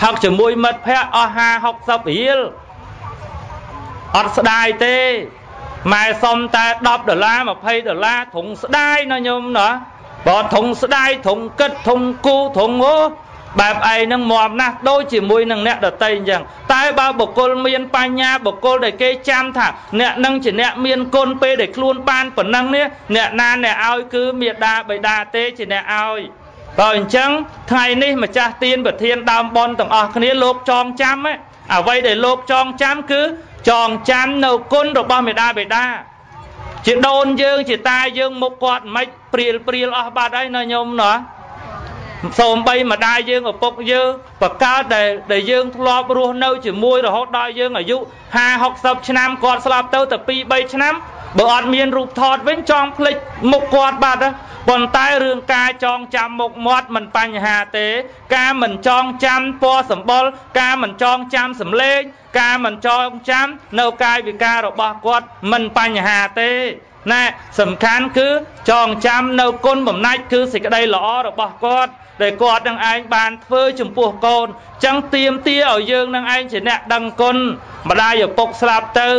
ផឹកជាមួយមិត្តភ័ក្តិអស់50 60រៀលអត់ស្ដាយទេម៉ែសុំតែ10ដុល្លារ20ដុល្លារធុងស្ដាយណាញោមណាបើធុងស្ដាយធុងគិតធុងគូធុងអូបែបឯងនឹងមមណាស់ដូចជាមួយនឹងអ្នកដតីអញ្ចឹងតែបើបុគ្គលមានបញ្ញាបុគ្គលដែលគេចាំថាអ្នកនឹងជាអ្នកមានគុណពេលដែលខ្លួនបានប៉ុណ្ណឹងនេះអ្នកណាអ្នកឲ្យគឺមេដាបៃតាទេជាអ្នកឲ្យ បើអញ្ចឹងថ្ងៃនេះម្ចាស់ទានប្រធានដើមបនទាំងអស់គ្នាលោកចងចាំអ្វីដែលលោកចងចាំគឺចងចាំនៅគុណរបស់មេដាបេដាជាដូនយើងជាតាយើងមុខគាត់មិនព្រៀលព្រៀលអស់បាត់ហើយណាញោមណាសូម្បីម្ដាយយើងឪពុកយើងបកើតដែលដែលយើងធ្លាប់រស់នៅជាមួយរហូតដល់យើងអាយុ50 60ឆ្នាំគាត់ស្លាប់ទៅតែ2 3ឆ្នាំ បើអត់មានរូបថតវិញចង់ភ្លេចមុខគាត់បាត់ប៉ុន្តែរឿងការចងចាំមុខមាត់មិនបញ្ហាទេ ការមិនចងចាំពណ៌សម្បុរការមិនចងចាំសម្លេង ការមិនចងចាំនៅកាយវិការរបស់គាត់មិនបញ្ហាទេណែសំខាន់គឺចងចាំនៅគុណបំណាច់គឺសេចក្តីល្អរបស់គាត់ដែលគាត់នឹងឯងបានធ្វើចំពោះកូនចឹងទៀមទាឲ្យយើងនឹងឯងជាអ្នកដឹងគុណ ម្ដាយឪពុកស្លាប់ទៅ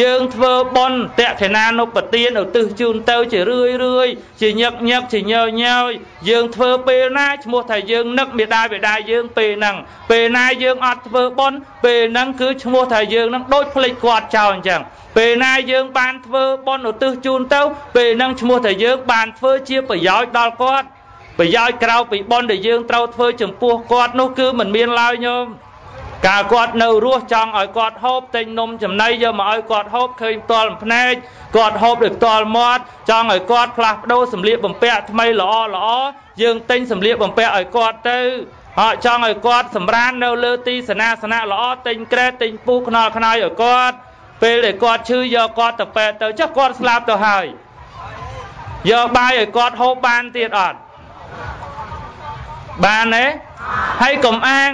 យើងធ្វើបុណ្យតក្កិណានុបទានឧទ្ទិសជូនទៅជារឿយរឿយជាញឹកញឹកជាញយញយយើងធ្វើពេលណាឈ្មោះថាយើងនឹកមេដាបេដាយើងពេលហ្នឹងពេលណាយើងអត់ធ្វើបុណ្យពេលហ្នឹងគឺឈ្មោះថាយើងនឹងដូចភ្លេចគាត់ចោលអញ្ចឹងពេលណាយើងបានធ្វើបុណ្យឧទ្ទិសជូនទៅពេលហ្នឹងឈ្មោះថាយើងបានធ្វើជាប្រយោជន៍ដល់គាត់ប្រយោជន៍ក្រៅពីបុណ្យដែលយើងត្រូវធ្វើចំពោះគាត់នោះគឺមិនមានឡើយញោម កាលគាត់នៅរស់ចង់ឲ្យគាត់ហូបទិញនំចំណីយកមកឲ្យគាត់ហូបឃើញផ្ទាល់ភ្នែកគាត់ហូបដោយផ្ទាល់មាត់ចង់ឲ្យគាត់ផ្លាស់ប្ដូរសម្លៀកបំពាក់ថ្មីល្អល្អយើងទិញសម្លៀកបំពាក់ឲ្យគាត់ទៅហកចង់ឲ្យគាត់សម្រាននៅលើទីសនាសនៈល្អទិញក្រែទិញពូខ្នល់ខ្នើយឲ្យគាត់ពេលដែលគាត់ឈឺយកគាត់ទៅពេទ្យទៅចុះគាត់ស្លាប់ទៅហើយយកបាយឲ្យគាត់ហូបបានទៀតអត់បានទេហើយកុំអាង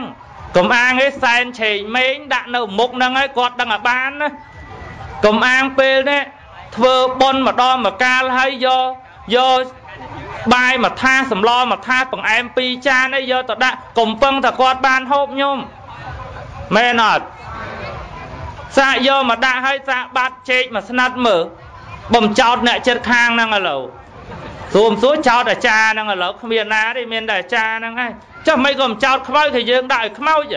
កុំអាងឯសែនឆេងមេងដាក់នៅមុខហ្នឹងហើយគាត់ដឹងឲ្យបានណាកុំអាងពេលនេះធ្វើប៉ុនម្ដងមកកាលហើយយកយកបាយមួយថាសម្លមួយថាបង្អែមពីរចានឯយកទៅដាក់កុំពឹងថាគាត់បានហូបញោមមែនអត់សាកយកមកដាក់ឲ្យសាកបាត់ជែកមកស្និតមើលបំចោតអ្នកចិត្តខាងហ្នឹងឥឡូវ សួរសួរចោតអាចារ្យហ្នឹងឥឡូវគ្មានណាទេមានតែអាចារ្យហ្នឹងហើយចុះមិនក៏មិនចោតខ្មោចថាយើងដាក់ឲ្យខ្មោច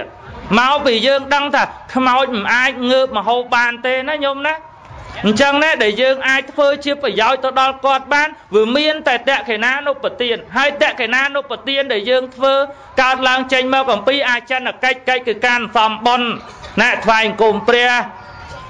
មកពីយើងដឹងថាខ្មោចមិនអាចងើបមកហូបបានទេណាញោមណាអញ្ចឹងណាដែលយើងអាចធ្វើជាប្រយោជន៍ទៅដល់គាត់បានវាមានតែតក្កិណានុបទានហើយតក្កិណានុបទានដែលយើងធ្វើកើតឡើងចេញមកអំពីអាចិនកិច្ចកិច្ចគឺការសំបុនណាថ្វាយអង្គមព្រះ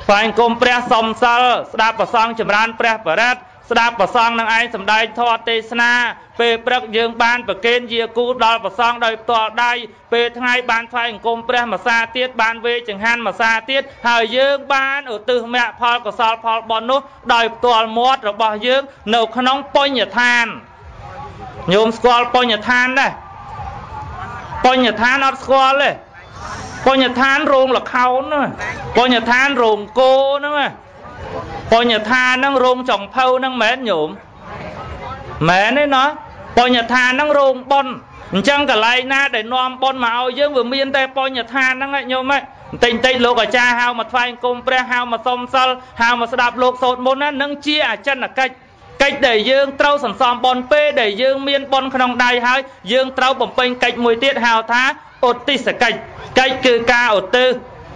ថ្វាយអង្គមព្រះសំសិលស្ដាប់ប្រសងចម្រើនព្រះបរិត្ត ស្ដាប់ប្រសងនឹងឯងសំដែងធម៌ទេសនាពេលព្រឹកយើងបានប្រគេនយាគូដល់ប្រសងដោយផ្ទាល់ដៃពេលថ្ងៃបានថ្វាយអង្គមព្រះមសាទៀតបានវេចង្ហាន់មសាទៀតហើយយើងបានឧទ្ទិសមគ្គផលកុសលផលបុណ្យនោះដោយផ្ទាល់មាត់របស់យើងនៅក្នុងបញ្ញឋានញោមស្គាល់បញ្ញឋានដែរបញ្ញឋានអត់ស្គាល់ទេបញ្ញឋានរោងលខោនបញ្ញឋានរោងគោហ្នឹង បញ្ញឋានហ្នឹងរោងចុងភៅហ្នឹងមែនញោមមែនទេណាបញ្ញឋានហ្នឹងរោងប៉ុនអញ្ចឹងកន្លែងណាដែលនាំបុណ្យមកឲ្យយើងវាមានតែបញ្ញឋានហ្នឹងញោមហ៎បន្តិចបន្តិចលោកអាចារ្យហៅមកថ្វាយគុំព្រះហៅមកសុំសិលហៅមកស្ដាប់លោកសូត្រមុនណានឹងជាអចិន្នកិច្ចកិច្ចដែលយើងត្រូវសន្សំបនពេលដែលយើងមានបនក្នុងដៃហើយយើងត្រូវបំពេញកិច្ចមួយទៀតហៅថាឧទ្ទិសកិច្ចកិច្ចគឺការឧទ្ទិស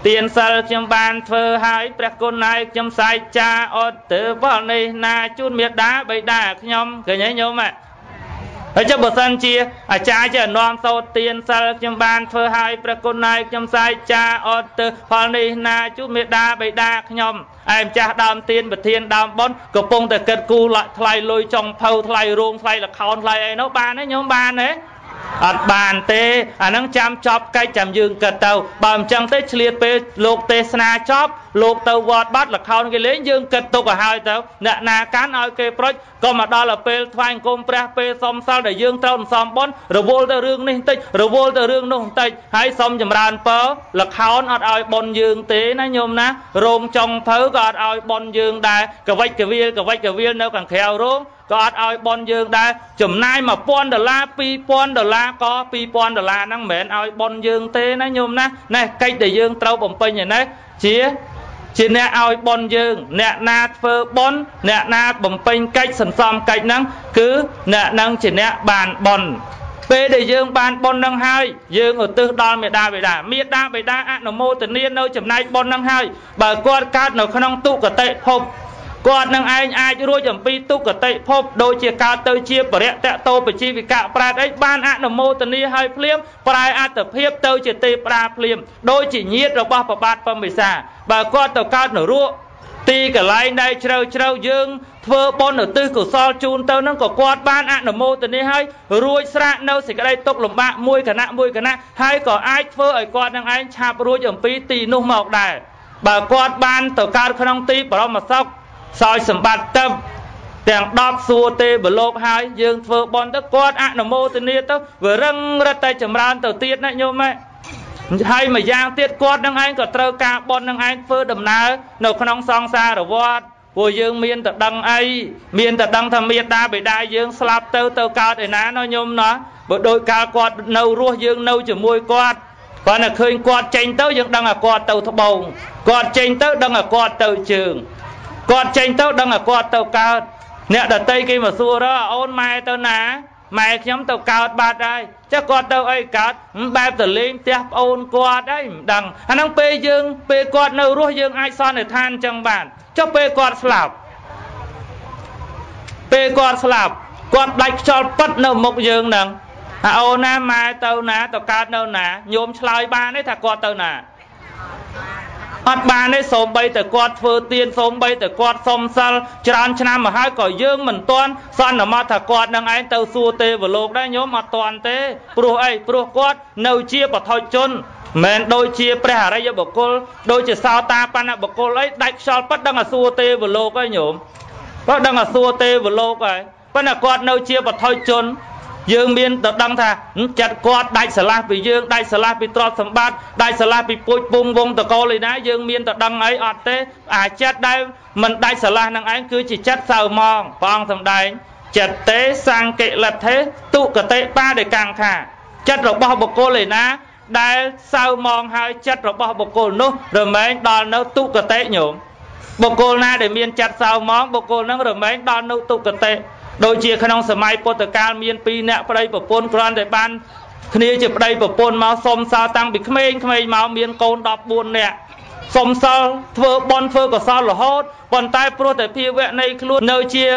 ទានសិលខ្ញុំបានធ្វើហើយព្រះគុណហើយខ្ញុំសាយចាអត់ទៅផលនេះណាជូនមេដាបៃតាខ្ញុំឃើញទេញោមហើយចុះបើសិនជាអាចារ្យចេះនាំសោតទានសិលខ្ញុំបានធ្វើឲ្យព្រះគុណហើយខ្ញុំសាយចាអត់ទៅផលនេះណាជូនមេដាបៃតាខ្ញុំឯម្ចាស់ដើមទៀនប្រធានដើមប៉ុនកំពុងតែគិតគូរថ្លៃលុយចុងភៅថ្លៃរោងថ្លៃលខោនថ្លៃអីនោះបានទេញោមបានទេ អត់បានទេអានឹងចាំចប់កិច្ចចាំយើងគិតទៅបើមិនចឹងទេឆ្លៀតពេលលោកទេសនាចប់លោកទៅវត្តបាត់លខោនគេលេងយើងគិតទុកឲ្យហើយទៅអ្នកណាកាន់ឲ្យគេប្រុចក៏មកដល់ពេលថ្វាយអង្គមព្រះពេលសំសិលដែលយើងត្រូវសំបនរវល់ទៅរឿងនេះបន្តិចរវល់ទៅរឿងនោះបន្តិចហើយសុំចម្រើនពរលខោនអត់ឲ្យបនយើងទេណាញោមណារោងចុងភៅក៏អត់ឲ្យបនយើងដែរកវិចកវិលកវិចកវិលនៅខាងក្រៅរោងក៏អត់ឲ្យបនយើងដែរចំណាយ1000ដុល្លារ2000ដុល្លារក៏2000ដុល្លារហ្នឹងមិនមែនឲ្យបនយើងទេណាញោមណាណែកិច្ចដែលយើងត្រូវបំពេញឯនេះជាជាអ្នកឲ្យបនយើង អ្នកណាធ្វើបនអ្នកណាបំពេញកិច្ចសន្សំកិច្ចហ្នឹងគឺអ្នកហ្នឹងជាអ្នកបានបនពេលដែលយើងបានបននឹងហើយយើងឧទ្ទិសដល់មេដាបេដាមេដាបេដាអនុមោទនានៅចំណែកបននឹងហើយបើគាត់កើតនៅក្នុងទុគតិភព គាត់នឹងឯងអាចរួចអំពីទុគតិភពដូចជាកើតទៅជាបរិយតតោបជីវិកៈប្រែតអីបានអនុមោទនាឲ្យភ្លាមប្រែអត្តភាពទៅជាទេប្រាភ្លាមដូចជាញាតរបស់ប្របាទពំពិសាបើគាត់ទៅកើតនរកទីកន្លែងដែលជ្រៅជ្រៅយើងធ្វើបុណ្យឧទ្ទិសកុសលជូនទៅនឹងក៏គាត់បានអនុមោទនាឲ្យរួចស្រាកនៅសេចក្តីទុកលំបាកមួយគណៈមួយគណៈហើយក៏អាចធ្វើឲ្យគាត់នឹងឯងឆាប់រួចអំពីទីនោះមកដែរបើគាត់បានទៅកើតក្នុងទីបរមសុខ សោយសម្បត្តិទៅទាំង10សួរទេបលោកហើយយើងធ្វើបន់ទៅគាត់អនុមោទនាទៅវារឹងរឹតតែចម្រើនទៅទៀតណាញោមហើយមួយយ៉ាងទៀតគាត់នឹងឯងក៏ត្រូវការបន់នឹងឯងធ្វើដំណើរនៅក្នុងសង្សារវត្តពួកយើងមានតែដឹងអីមានតែដឹងថាមេដាបេដាយើងស្លាប់ទៅទៅកើតឯណាណោះញោមណោះបើដោយកាលគាត់នៅរស់យើងនៅជាមួយគាត់គាត់តែឃើញគាត់ចេញទៅយើងដឹងថាគាត់ទៅត្បូងគាត់ចេញទៅដឹងថាគាត់ទៅជើង គាត់ចេញទៅដឹងថាគាត់ទៅកើតអ្នកដតីគេមកសួរអូនម៉ែទៅណាម៉ែខ្ញុំទៅកើតបាត់ហើយចុះគាត់ទៅអីកើតបែបទៅលេងផ្ទះប្អូនគាត់ហើយមិនដឹងអាហ្នឹងពេលយើងពេលគាត់នៅរស់យើងអាចសន្និដ្ឋានចឹងបានចុះពេលគាត់ស្លាប់ពេលគាត់ស្លាប់គាត់ដាច់ខ្យល់ប៉ិតនៅមុខយើងហ្នឹងអាអូនណាម៉ែទៅណាទៅកើតនៅណាញោមឆ្លើយបានទេថាគាត់ទៅណា អត់បានទេសូម្បីតែគាត់ធ្វើទៀនសូម្បីតែគាត់សុំសិលច្រើនឆ្នាំមកហើយក៏យើងមិនទាន់សន្មតថាគាត់នឹងឯងទៅសួរទេវលោកដែរញោមអត់ទាន់ទេព្រោះអីព្រោះគាត់នៅជាបថុជនមិនដូចជាព្រះអរិយបុគ្គលដូចជាសោតាបណ្ណបុគ្គលអីដាច់ខ្យល់ប៉ិតដឹងអាសួរទេវលោកហើយញោមបើដឹងអាសួរទេវលោកហើយប៉ុន្តែគាត់នៅជាបថុជន យើងមានទៅដឹងថាចិត្តគាត់ដាច់ស្រឡះពីយើងដាច់ស្រឡះពីទ្រព្យសម្បត្តិដាច់ស្រឡះពីពូជពងវងតកលឯណាយើងមានទៅដឹងអីអត់ទេអាចិត្តដែលមិនដាច់ស្រឡះនឹងឯងគឺជាចិត្តសៅមងព្រះអង្គសម្ដែងចិត្តទេសង្កិលទ្ធេទុគតិបាដេកាំងថាចិត្តរបស់បុគ្គលឯណាដែលសៅមងហើយចិត្តរបស់បុគ្គលនោះរមែងដល់នៅទុគតិញោមបុគ្គលណាដែលមានចិត្តសៅមងបុគ្គលនឹងរមែងដល់នៅទុគតិ ដូចជាក្នុងសម័យពុទ្ធកាលមានពីរអ្នកប្តីប្រពន្ធគ្រាន់តែបានគ្នាជាប្តីប្រពន្ធមកសុំសល់តាំងពីក្មេងៗមកមានកូន14នាក់សុំសល់ធ្វើបន់ធ្វើកសលរហូតប៉ុន្តែព្រោះតែភាវៈនៃខ្លួននៅជា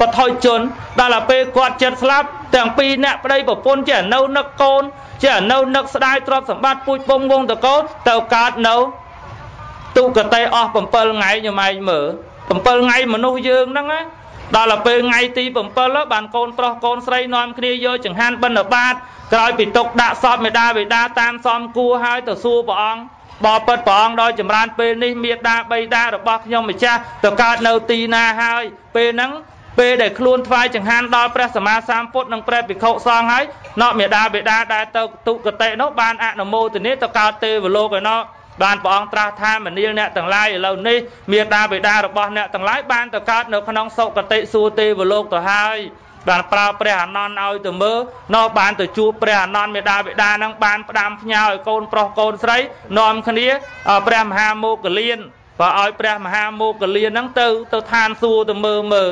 បថុជនដល់ទៅពេលគាត់ចិត្តស្លាប់ទាំងពីរអ្នកប្តីប្រពន្ធជានៅនឹកកូនជានៅនឹកស្ដាយទ្រព្យសម្បត្តិពូជពងវងតកោទៅកើតនៅទុគតិអស់7ថ្ងៃញម៉ែងមើល7ថ្ងៃមនុស្សយើងហ្នឹងណា ដល់ទៅពេលថ្ងៃទី7បានកូនប្រុសកូនស្រីនាំគ្នាយកចង្ហាន់បិណ្ឌបាតក្រោយពីទុកដាក់សពមេដាបេដាតាមសំគួរហើយទៅសួរព្រះអង្គបបិទ្ធព្រះអង្គដោយចម្រើនពេលនេះមេដាបៃតារបស់ខ្ញុំម្ចាស់ទៅកើតនៅទីណាហើយពេលហ្នឹងពេលដែលខ្លួនថ្វាយចង្ហាន់ដល់ព្រះសម្មាសម្ពុទ្ធនិងព្រះភិក្ខុសង្ឃហើយណោមេដាបេដាដែលទៅទុគតិនោះបានអនុមោទនាទៅកើតទេវលោកឯណោះ បានព្រះអង្គត្រាស់ថាមនាលអ្នកទាំងឡាយឥឡូវនេះមេដាបេដារបស់អ្នកទាំងឡាយបានទៅកើតនៅក្នុងសុគតិសួគ៌ទេវលោកទៅហើយបានប្រើព្រះអានន្ទឲ្យទៅមើលនោះបានទៅជួបព្រះអានន្ទមេដាបេដានឹងបានផ្ដាំផ្ញើឲ្យកូនប្រុសកូនស្រីនាំគ្នាព្រះមហាមោគលានបើឲ្យព្រះមហាមោគលានហ្នឹងទៅទៅឋានសួគ៌ទៅមើលមើល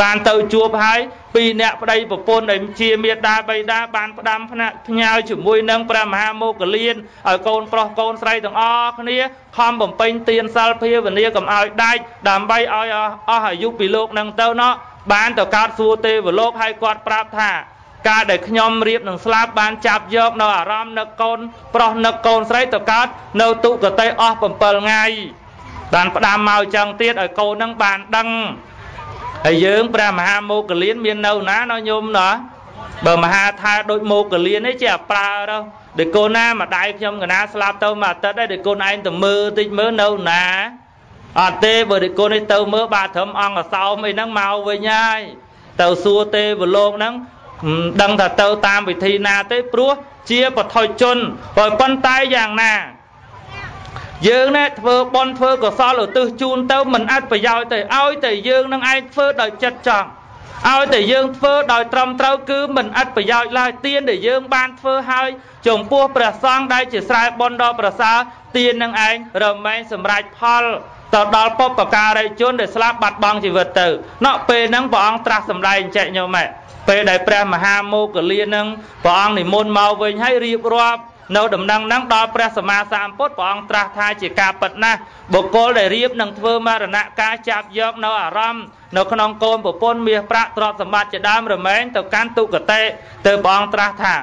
បានទៅជួបហើយ ពីរអ្នកប្តីប្រពន្ធដែលជាមេដាបៃតាបានផ្ដាំផ្នាក់ផ្ញើជាមួយនឹងព្រះមហាមោគលានឲ្យកូនប្រុសកូនស្រីទាំងអស់គ្នាខំបំពេញទានសិលភាវនាកុំឲ្យដាច់ដើម្បីឲ្យអស់អាយុពីលោកនឹងទៅណោះបានទៅកើតសួគ៌ទេវលោកហើយគាត់ប្រាប់ថាការដែលខ្ញុំរៀបនឹងស្លាប់បានចាប់យកនៅអារម្មណ៍នឹកកូនប្រុសនឹកកូនស្រីទៅកើតនៅទុគតិអស់7ថ្ងៃបានផ្ដាំមកចឹងទៀតឲ្យកូននឹងបានដឹង ហើយយើងព្រះមហាមោគលានមាននៅណាណោះញោមណោះបើមហាថាដូចមោគលាននេះជាប្រើទៅដូចកូនណាម្ដាយខ្ញុំកណាស្លាប់ទៅមួយអាទិត្យហើយដូចកូនឯងទៅមើលតិចមើលនៅណាអត់ទេបើដូចកូននេះទៅមើលបាទត្រឹមអង្គអសោមអីហ្នឹងមកវិញហើយទៅសួរទេវលោកហ្នឹងមិនដឹងថាទៅតាមវិធីណាទេព្រោះជាបថុជនប៉ុន្តែយ៉ាងណា យើងណែធ្វើបន់ធ្វើកុសលឧទ្ទិសជូនទៅមិនអត់ប្រយោជន៍ទេឲ្យតែយើងនឹងឯងធ្វើដោយចិត្តចង់ឲ្យតែយើងធ្វើដោយត្រឹមត្រូវគឺមិនអត់ប្រយោជន៍ឡើយទានដែលយើងបានធ្វើហើយចំពោះព្រះសង្ឃដែលជាស្រែបន់ដល់ប្រសើរទាននឹងឯងរមែងសម្រេចផលទៅដល់ពុបការីជនដែលស្លាប់បាត់បង់ជីវិតទៅណោះពេលហ្នឹងព្រះអង្គត្រាស់សម្ដែងចែកញោមពេលដែលព្រះមហាមោគលានឹងព្រះអង្គនិមន្តមកវិញហើយរៀបរាប់ នៅដំណឹងហ្នឹងដល់ព្រះសម្មាសម្ពុទ្ធព្រះអង្គត្រាស់ថាជាការពិតណាស់បុគ្គលដែលរៀបនឹងធ្វើមរណការចាប់យកនៅអារម្មណ៍នៅក្នុងកូនប្រពន្ធមាសប្រាក់ទ្រព្យសម្បត្តិជាដើមរមែងទៅកាន់ទុគតិទៅព្រះអង្គត្រាស់ថា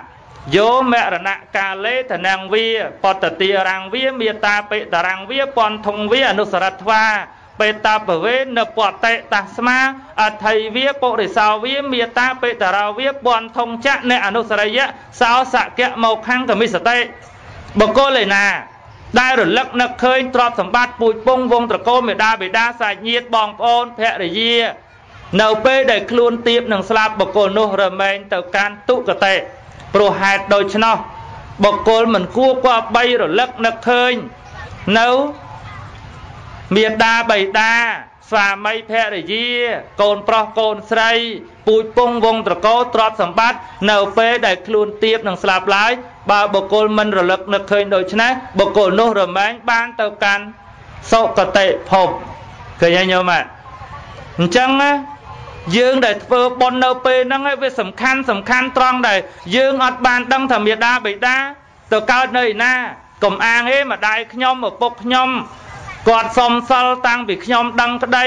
យោមរណកាលេធនងវាបតតិរាំងវាមេតាបិតរាំងវាពន្ធងវាអនុសរត្វា បេតាបវេនពតេតាស្មាអថៃវាពុរិសោវាមេតាបេតរាវាបនធំចៈអ្នកអនុសរិយៈសោសកៈមកខាងកមិសតិបកលឯណាដែលរលឹកនឹកឃើញទ្រព្យសម្បត្តិពូជពងវងត្រកូលមេដាបេដាសាច់ញាតិបងប្អូនភរិយានៅពេលដែលខ្លួនទៀបនឹងស្លាប់បកលនោះរមែងទៅកាន់ទុគតិព្រោះហេតុដូច្នោះបកលមិនគួរគប្បីរលឹកនឹកឃើញនៅ មេដាបៃតា ស្វាមីភរិយា កូនប្រុសកូនស្រី ពូជពងវងត្រកោទ្រព្យសម្បត្តិនៅពេលដែលខ្លួនទៀបនឹងស្លាប់ឡើយបើបុគ្គលមិនរលឹកនឹកឃើញដូច្នេះបុគ្គលនោះរមែងបានទៅកាន់សុគតិភពឃើញញោមអញ្ចឹងណាយើងដែលធ្វើបុណ្យនៅពេលហ្នឹងវាសំខាន់សំខាន់ត្រង់ដែលយើងអត់បានដឹងថាមេដាបិតាទៅកើតនៅឯណាកុំអាងទេម្ដាយខ្ញុំឪពុកខ្ញុំ គាត់សំសិលតាំងពីខ្ញុំដឹងក្តី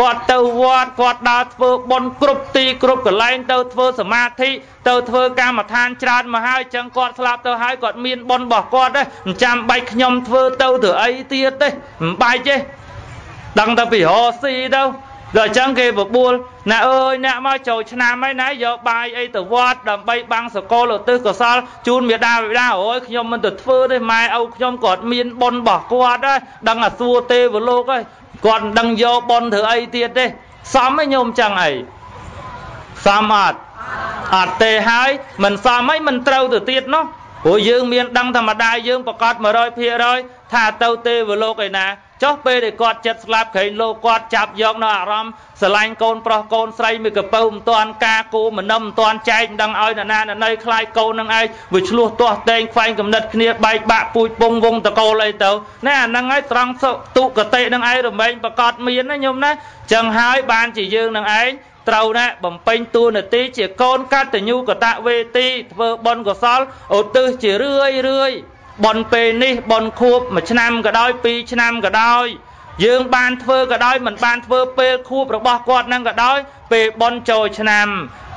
គាត់ទៅវត្តគាត់ដើរធ្វើបុណ្យគ្រប់ទីគ្រប់កន្លែងទៅធ្វើសមាធិទៅធ្វើកម្មដ្ឋានច្រើនមកហើយចឹងគាត់ស្លាប់ទៅហើយគាត់មានបុណ្យរបស់គាត់ទេមិនចាំបាច់ខ្ញុំធ្វើទៅធ្វើអីទៀតទេមិនបាច់ទេដឹងតែពីរស៊ីទៅ ដល់អញ្ចឹងគេបបួលណាអើយអ្នកមកចូលឆ្នាំហើយណាយកបាយអីទៅវត្តដើម្បីបាំងសកលឧទ្ទិសកុសលជូនមេដាបិតាអូយខ្ញុំមិនទៅធ្វើទេម៉ែឪខ្ញុំគាត់មានបុណ្យរបស់គាត់ហើយដឹងអាសួរទេវលោកហើយគាត់មិនដឹងយកបុណ្យធ្វើអីទៀតទេសមឯងញោមចឹងអីសមអត់អត់ទេហើយមិនសមអីមិនត្រូវទៅទៀតនោះ ព្រោះយើងមានដឹងធម្មតាយើងប្រកាស100%ថាទៅទេវលោកឯណាចុះពេលដែលគាត់ចិត្តស្លាប់ក្រែងលោកគាត់ចាប់យកនៅអារម្មណ៍ស្រឡាញ់កូនប្រុសកូនស្រីមួយកពៅមិនតាន់ការគូមិននឹមមិនតាន់ចែកមិនដឹងឲ្យនរណានរណីខ្លាយកូននឹងឯងវាឆ្លោះទាស់តែងខ្វែងកំណត់គ្នាបែកបាក់ពូជពងវងតកូលអីទៅណែអាហ្នឹងហើយត្រង់ទុកតិនឹងឯងរមែងប្រកាសមានណាញោមណាចឹងហើយបានជាយើងនឹងឯង ត្រូវណាបំពេញតួនាទីជាកូនកតញ្ញូកតវេទីធ្វើបុណ្យកុសលឧទ្ទិសជារឿយរឿយបនពេលនេះបនខួបមួយឆ្នាំក៏ដោយពីរឆ្នាំក៏ដោយយើងបានធ្វើក៏ដោយមិនបានធ្វើពេលខួបរបស់គាត់នឹងក៏ដោយពេលបនចូលឆ្នាំ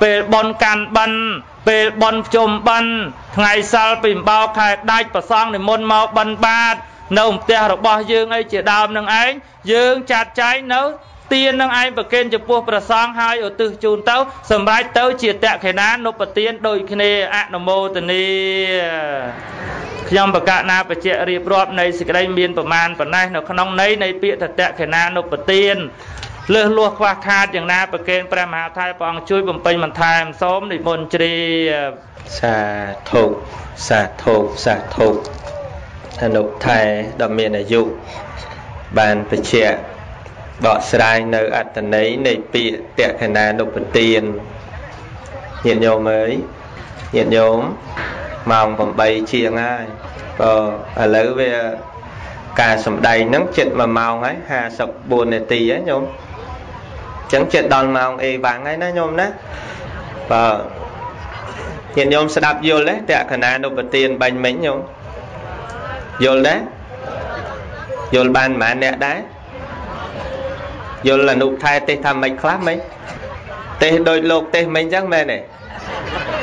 ពេលបនកាន់បិណ្ឌពេលបនភ្ជុំបិណ្ឌថ្ងៃសិលពីម្បោខែដាច់ប្រសងនិមន្តមកបិណ្ឌបាត នៅផ្ទះរបស់យើងអីជាដើមនឹងឯងយើងចាត់ចែងនៅ ទាននឹងឯងប្រគេនចំពោះព្រះសង្ឃហើយឧទ្ទិសជូនទៅ សម្រាប់ទៅជាតក្ខេណានុបទានដូចគ្នាអនុមោទនីខ្ញុំបកណាបច្ចៈរៀបរាប់នៃសេចក្តីមានប្រមាណប៉ុណ្ណេះនៅក្នុងន័យនៃពាក្យតតខេណានុបទានលើសលោះខ្វះខាតយ៉ាងណាប្រកេនព្រះមហាថៃព្រះអង្គជួយបំពេញបន្ថែមសូមនិមន្តជ្រាបសាធុសាធុសាធុអនុថែដ៏មានអាយុបានបច្ចៈ បកស្រាយនៅអត្តន័យនៃពាក្យតក្ខណានុបទានញាតិញោមអើយញាតិញោមម៉ោង8ជាងហើយបើឥឡូវវាការសំដែងហ្នឹងចិត្ត1ម៉ោងហើយ54នាទីហើយញោមអញ្ចឹងចិត្តដល់ម៉ោងអេវ៉ាំងហើយណាញោមណាបើញាតិញោមស្ដាប់យល់ទេតក្កណានុបទានបាញ់មិញញោមយល់ដែរយល់បានប៉ុន្មានអ្នកដែរ យល់អនុថែទេសថាម៉េចខ្លះមិញទេសដូចលោកទេសមិញអញ្ចឹងមែនទេ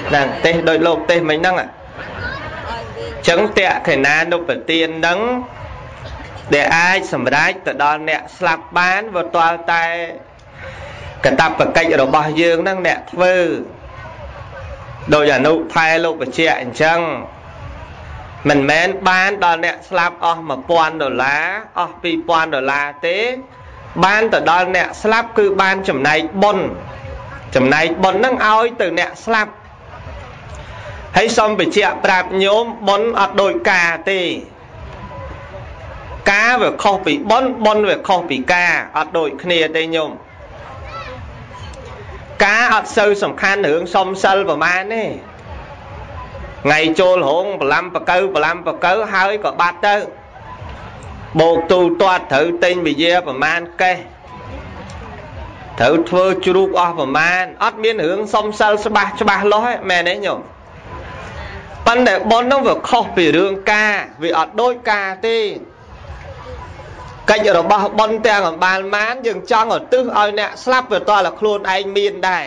ហ្នឹងទេសដូចលោកទេសមិញហ្នឹងអញ្ចឹងតក្កណានុបទានហ្នឹងដែលអាចសម្រេចទៅដល់អ្នកស្លាប់បានវាទាល់តែកតបកិច្ចរបស់យើងហ្នឹងអ្នកធ្វើដោយអនុថែលោកបជាអញ្ចឹងមិនមែនបានដល់អ្នកស្លាប់អស់1000ដុល្លារអស់2000ដុល្លារទេ បានទៅដល់អ្នកស្លាប់គឺបានចំណែកបុណ្យចំណែកបុណ្យហ្នឹងឲ្យទៅអ្នកស្លាប់ហើយសូមបញ្ជាក់ប្រាប់ញោមបុណ្យអត់ដូចការទេការវាខុសពីបុណ្យបុណ្យវាខុសពីការអត់ដូចគ្នាទេញោមការអត់សូវសំខាន់រឿងសុំសិលប្រមាណទេថ្ងៃចូលរោងបឡាំបកៅបឡាំបកៅហើយក៏បាត់ទៅ បោកទូទាត់ត្រូវទិញវិយាប្រមាណកេះត្រូវធ្វើជ្រូកអស់ប្រមាណអត់មានរឿងសុំសិលច្បាស់ច្បាស់លាស់ទេមែនទេញោមប៉ុន្តែប៉ុននោះវាខុសពីរឿងការវាអត់ដូចការទេកិច្ចរបស់ប៉ុនទាំងអំបាលម៉ានយើងចង់ឧទ្ទិសឲ្យអ្នកស្លាប់វាតើខ្លួនឯងមានដែរ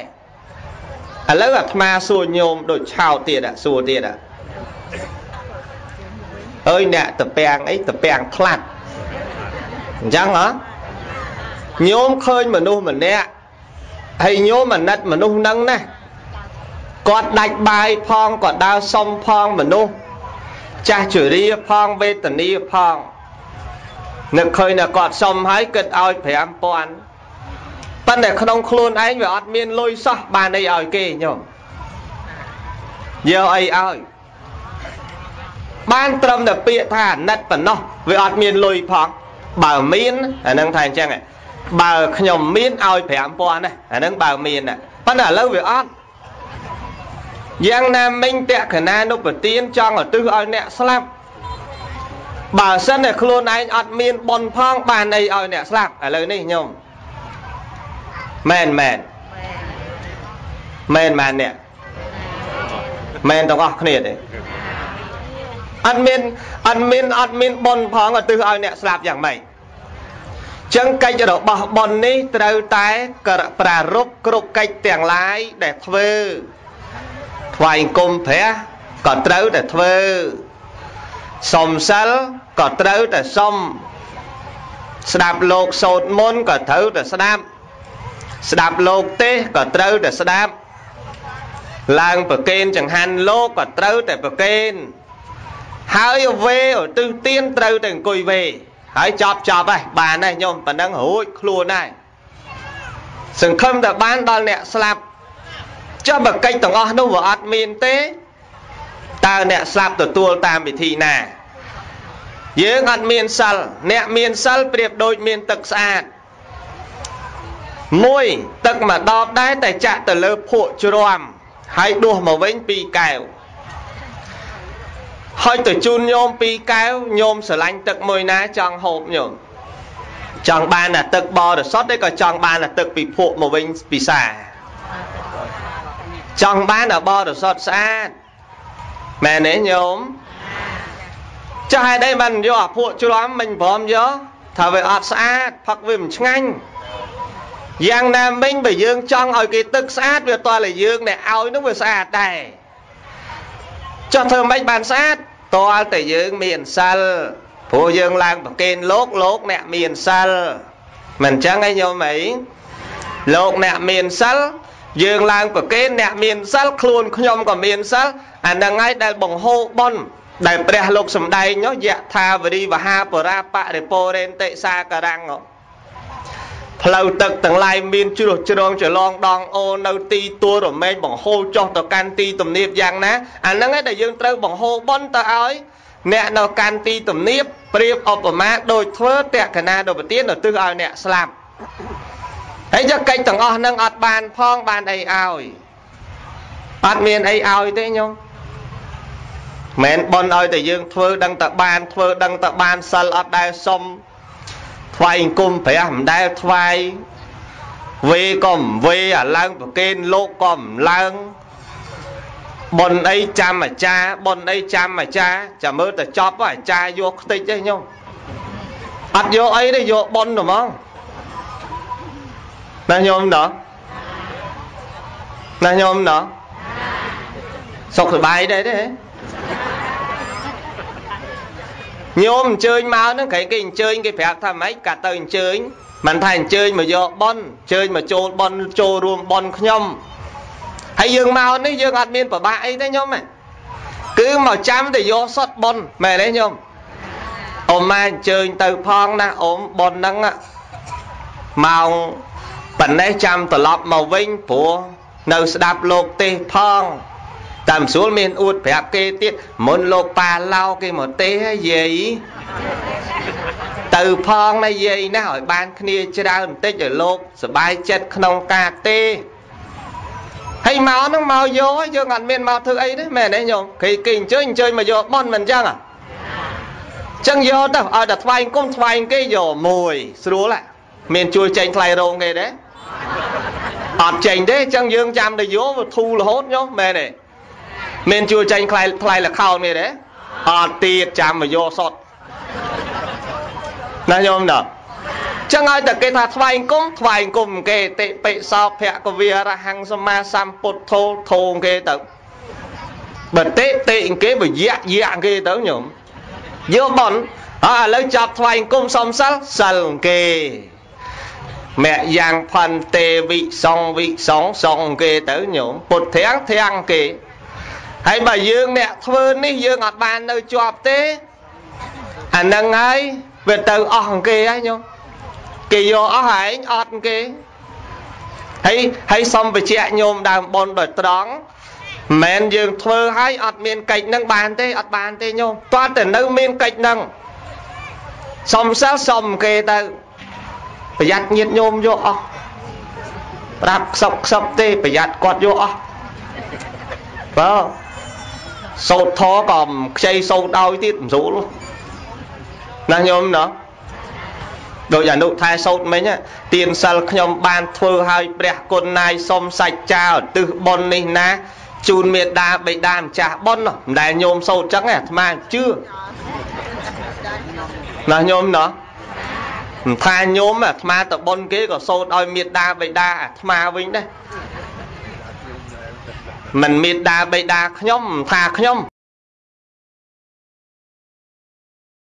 ឥឡូវអាត្មាសួរញោមដូចឆោតទៀតសួរទៀតអើយអ្នកតពាំងអីតពាំងផ្លាត់ អញ្ចឹងហ៎ញោមឃើញមនុស្សម្នាក់ហើយញោមអាណិតមនុស្សហ្នឹងណាគាត់ដាច់បាយផងគាត់ដើរសុំផងមនុស្សចាស់ជរាផងវេទនាផងនឹកឃើញតែគាត់សុំហើយគិតឲ្យ5000ប៉ុន្តែក្នុងខ្លួនឯងវាអត់មានលុយសោះបានអីឲ្យគេញោមយកអីឲ្យបានត្រឹមតែពាក្យថាអាណិតប៉ុណ្ណោះវាអត់មានលុយផង បើមានអានឹងថាអញ្ចឹងបើខ្ញុំមានឲ្យ5000ណាអានឹងបើមានណាប៉ុន្តែឥឡូវវាអត់យ៉ាងណាមិញតក្កណានុបទានចង់ឧទ្ទិសឲ្យអ្នកស្លាប់បើសិនតែខ្លួនឯងអត់មានប៉ុនផងបានអីឲ្យអ្នកស្លាប់ឥឡូវនេះញោមមែនមែនមែនមែនអ្នកមែនទាំងអស់គ្នាទេអត់មានអត់មានអត់មានប៉ុនផងឧទ្ទិសឲ្យអ្នកស្លាប់យ៉ាងម៉េច ចឹងកិច្ចរបស់ប៉ុននេះត្រូវតែប្រារព្ធគ្រប់កិច្ចទាំងឡាយដែលធ្វើថ្វាយគុំព្រះក៏ត្រូវតែធ្វើសុំសិលក៏ត្រូវតែសុំស្ដាប់លោកសោតមុនក៏ត្រូវតែស្ដាប់ស្ដាប់លោកទេសក៏ត្រូវតែស្ដាប់ឡើងប្រកេនចង្ហាន់លោកក៏ត្រូវតែប្រកេនហើយវេឧទ្ទិសទានត្រូវតែអង្គុយវេ ហើយចប់ចប់ហើយបានហើយញោមប៉ណ្ណឹងរួចខ្លួនហើយសង្ឃឹមតែបានដល់អ្នកស្លាប់ចុះបើកិច្ចទាំងអស់នោះវាអត់មានទេតើអ្នកស្លាប់ទទួលតាមវិធីណាយើងអត់មានសិលអ្នកមានសិលប្រៀបដូចមានទឹកស្អាតមួយទឹកមួយដបដែរតែចាក់ទៅលើភក់ជ្រាំហើយដួសមកវិញពីរកែវ ហើយទៅជូនញោមពីរកែវញោមស្រឡាញ់ទឹកមួយណាចង់ហូបញោមចង់បានតែទឹកបរិសុទ្ធទេក៏ចង់បានតែទឹកពីភក់មកវិញពីសាចង់បានតែបរិសុទ្ធស្អាតមែនទេញោមចាស់ហេតុអីមិនយកអាភក់ជ្រាំមិញព្រមយកថាវាអត់ស្អាតផឹកវាមិនឆ្ងាញ់យ៉ាងណាមិញបើយើងចង់ឲ្យគេទឹកស្អាតវាតើតែយើងអ្នកឲ្យនោះវាស្អាតដែរ ចុះធ្វើម៉េចបានស្អាតតើតែយើងមានសិលព្រោះយើងឡើងប្រកេនលោកលោកអ្នកមានសិលមិនអញ្ចឹងឯងញោមអីលោកអ្នកមានសិលយើងឡើងប្រកេនអ្នកមានសិលខ្លួនខ្ញុំក៏មានសិលអានឹងហើយដែលបង្ហូរបនដែលព្រះលោកសំដែងនោះយៈថាវរីវហាបរាបរិពោរេនតិសាការាំង ផ្លូវទឹកទាំងឡាយមានជ្រោះជ្រងចលងដងអូនៅទីទួលរមែងបង្ហូរចុះទៅកាន់ទីទំនាបយ៉ាងណាអាហ្នឹងឯងដែលយើងត្រូវបង្ហូរបនទៅឲ្យអ្នកនៅកាន់ទីទំនាបប្រៀបឧបមាដូចធ្វើតក្កណានុបទានទៅទិសឲ្យអ្នកស្លាប់ហើយយកកិច្ចទាំងអស់ហ្នឹងអត់បានផងបានអីឲ្យអត់មានអីឲ្យទេញោមមិនបនឲ្យតែយើងធ្វើដឹងតែបានធ្វើដឹងតែបានសិលអត់ដែលសុំ ថ្វាយអង្គមព្រះមិនដែលថ្វាយវេក៏មិនវេអាឡើងប្រកេនលោកក៏មិនឡើងបុណ្យអីចាំអាចារ្យបុណ្យអីចាំអាចារ្យចាំមើលតែចប់អាចារ្យយកខ្ទេចទេញោមអត់យកអីទេយកបុណ្យហ្មងណាញោមណោះណាញោមណោះសុខសប្បាយដែរទេ ញោមអញ្ជើញមកហ្នឹងគេគេអញ្ជើញគេប្រាប់ថាម៉េចកាត់ទៅអញ្ជើញមិនថាអញ្ជើញមកយកប៉ុនអញ្ជើញមកចូលប៉ុនចូលរួមប៉ុនខ្ញុំហើយយើងមកនេះយើងអត់មានប្របាក់អីទេញោមគឺមកចាំតែយកសុតប៉ុនមែនទេញោមអ៊ំម៉ែអញ្ជើញទៅផងណាអ៊ំប៉ុនហ្នឹងម៉ោងប៉ុណ្ណេះចាំត្រឡប់មកវិញព្រោះនៅស្ដាប់លោកទេសផង តាមស្រួលមានអួតប្រាប់គេទៀតមុនលោកប៉ាឡោគេមកទេយាយទៅផងណាយាយណាឲ្យបានគ្នាច្រើនបន្តិចឲ្យលោកសบายចិត្តក្នុងការទេហើយមកហ្នឹងមកយកយើងអត់មានមកធ្វើអីទេមែនទេញោមគេគេអញ្ជើញអញ្ជើញមកយកបន់មិនអញ្ចឹងអញ្ចឹងយកទៅឲ្យតែថ្វាយគុំថ្វាយគេយកមួយស្រួលមានជួយចេញថ្លៃរោងគេទេអត់ចេញទេអញ្ចឹងយើងចាំតែយកវាធូររហូតញោមមែនទេ មានជួយចេញថ្លៃថ្លៃលខោនមានទេអត់ទៀតចាំមកយកសុតណាញោមណាចឹងឲ្យតែគេថាថ្វាយអង្គមថ្វាយអង្គមគេតិបិសោភគវិរហង្គសម្មាសម្ពុទ្ធោធោគេទៅបើតិតិគេបយៈយៈគេទៅញោមយកបនអើឥឡូវចាប់ថ្វាយអង្គមសំសិលសិលគេមគ្គយ៉ាងផន្ទេវិសងវិសងសងគេទៅញោមពុទ្ធធាំងធាំងគេ ហើយបើយើងអ្នកធ្វើនេះយើងអត់បាននៅជាប់ទេអានឹងហើយវាទៅអស់គេហើយញោមគេយកអស់ឯងអត់គេហើយហើយសុំបញ្ជាក់ញោមដើមបនដោយត្រង់មិនមែនយើងធ្វើឲ្យអត់មានកិច្ចនឹងបានទេអត់បានទេញោមតើតែនៅមានកិច្ចនឹងសុំសិលសុំគេទៅប្រយ័ត្នញាតញោមយកអស់ប្រាប់ខ្សឹបខ្សឹបទេប្រយ័ត្នគាត់យកអស់បើ សោតធក៏ខ្ចីសោតឲ្យទៀតមិនស្រួលណាញោមណោះដោយអនុថែសោតមិញទៀនសិលខ្ញុំបានធ្វើឲ្យព្រះគុណណាយសុំសាច់ចាឧទ្ទិសបុណ្យនេះណាជូនមេដាបេដាម្ចាស់បុណ្យមិនដែលញោមសោតចឹងអាត្មាជឿណាញោមណោះមិនថាញោមអាត្មាតបុណ្យគេក៏សោតឲ្យមេដាបេដាអាត្មាវិញដែរ មិនមេដាបេដាខ្ញុំថាខ្ញុំ